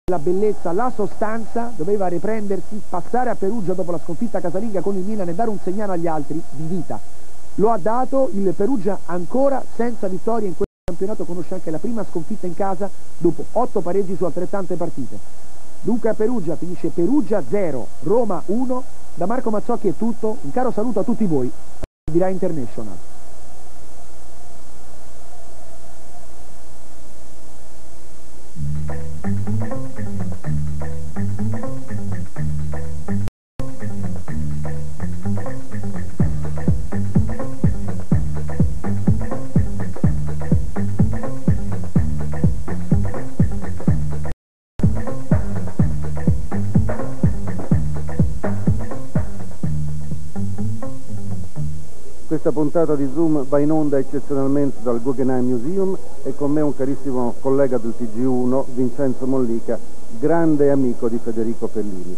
la bellezza, la sostanza, doveva riprendersi, passare a Perugia dopo la sconfitta casalinga con il Milan e dare un segnale agli altri di vita. Lo ha dato, il Perugia ancora senza vittoria in questo campionato, conosce anche la prima sconfitta in casa dopo otto pareggi su altrettante partite. Dunque a Perugia finisce Perugia 0, Roma 1, da Marco Mazzocchi è tutto, un caro saluto a tutti voi, dirà International. Questa puntata di Zoom va in onda eccezionalmente dal Guggenheim Museum e con me un carissimo collega del TG1, Vincenzo Mollica, grande amico di Federico Pellini.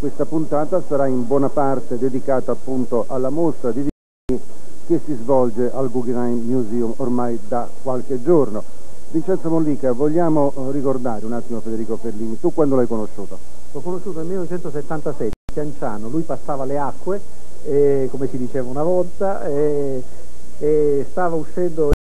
Questa puntata sarà in buona parte dedicata appunto alla mostra di disegni che si svolge al Guggenheim Museum ormai da qualche giorno. Vincenzo Mollica, vogliamo ricordare un attimo Federico Pellini, tu quando l'hai conosciuto? L'ho conosciuto nel 1977, a Cianciano, lui passava le acque e, come si diceva una volta, e, e stava uscendo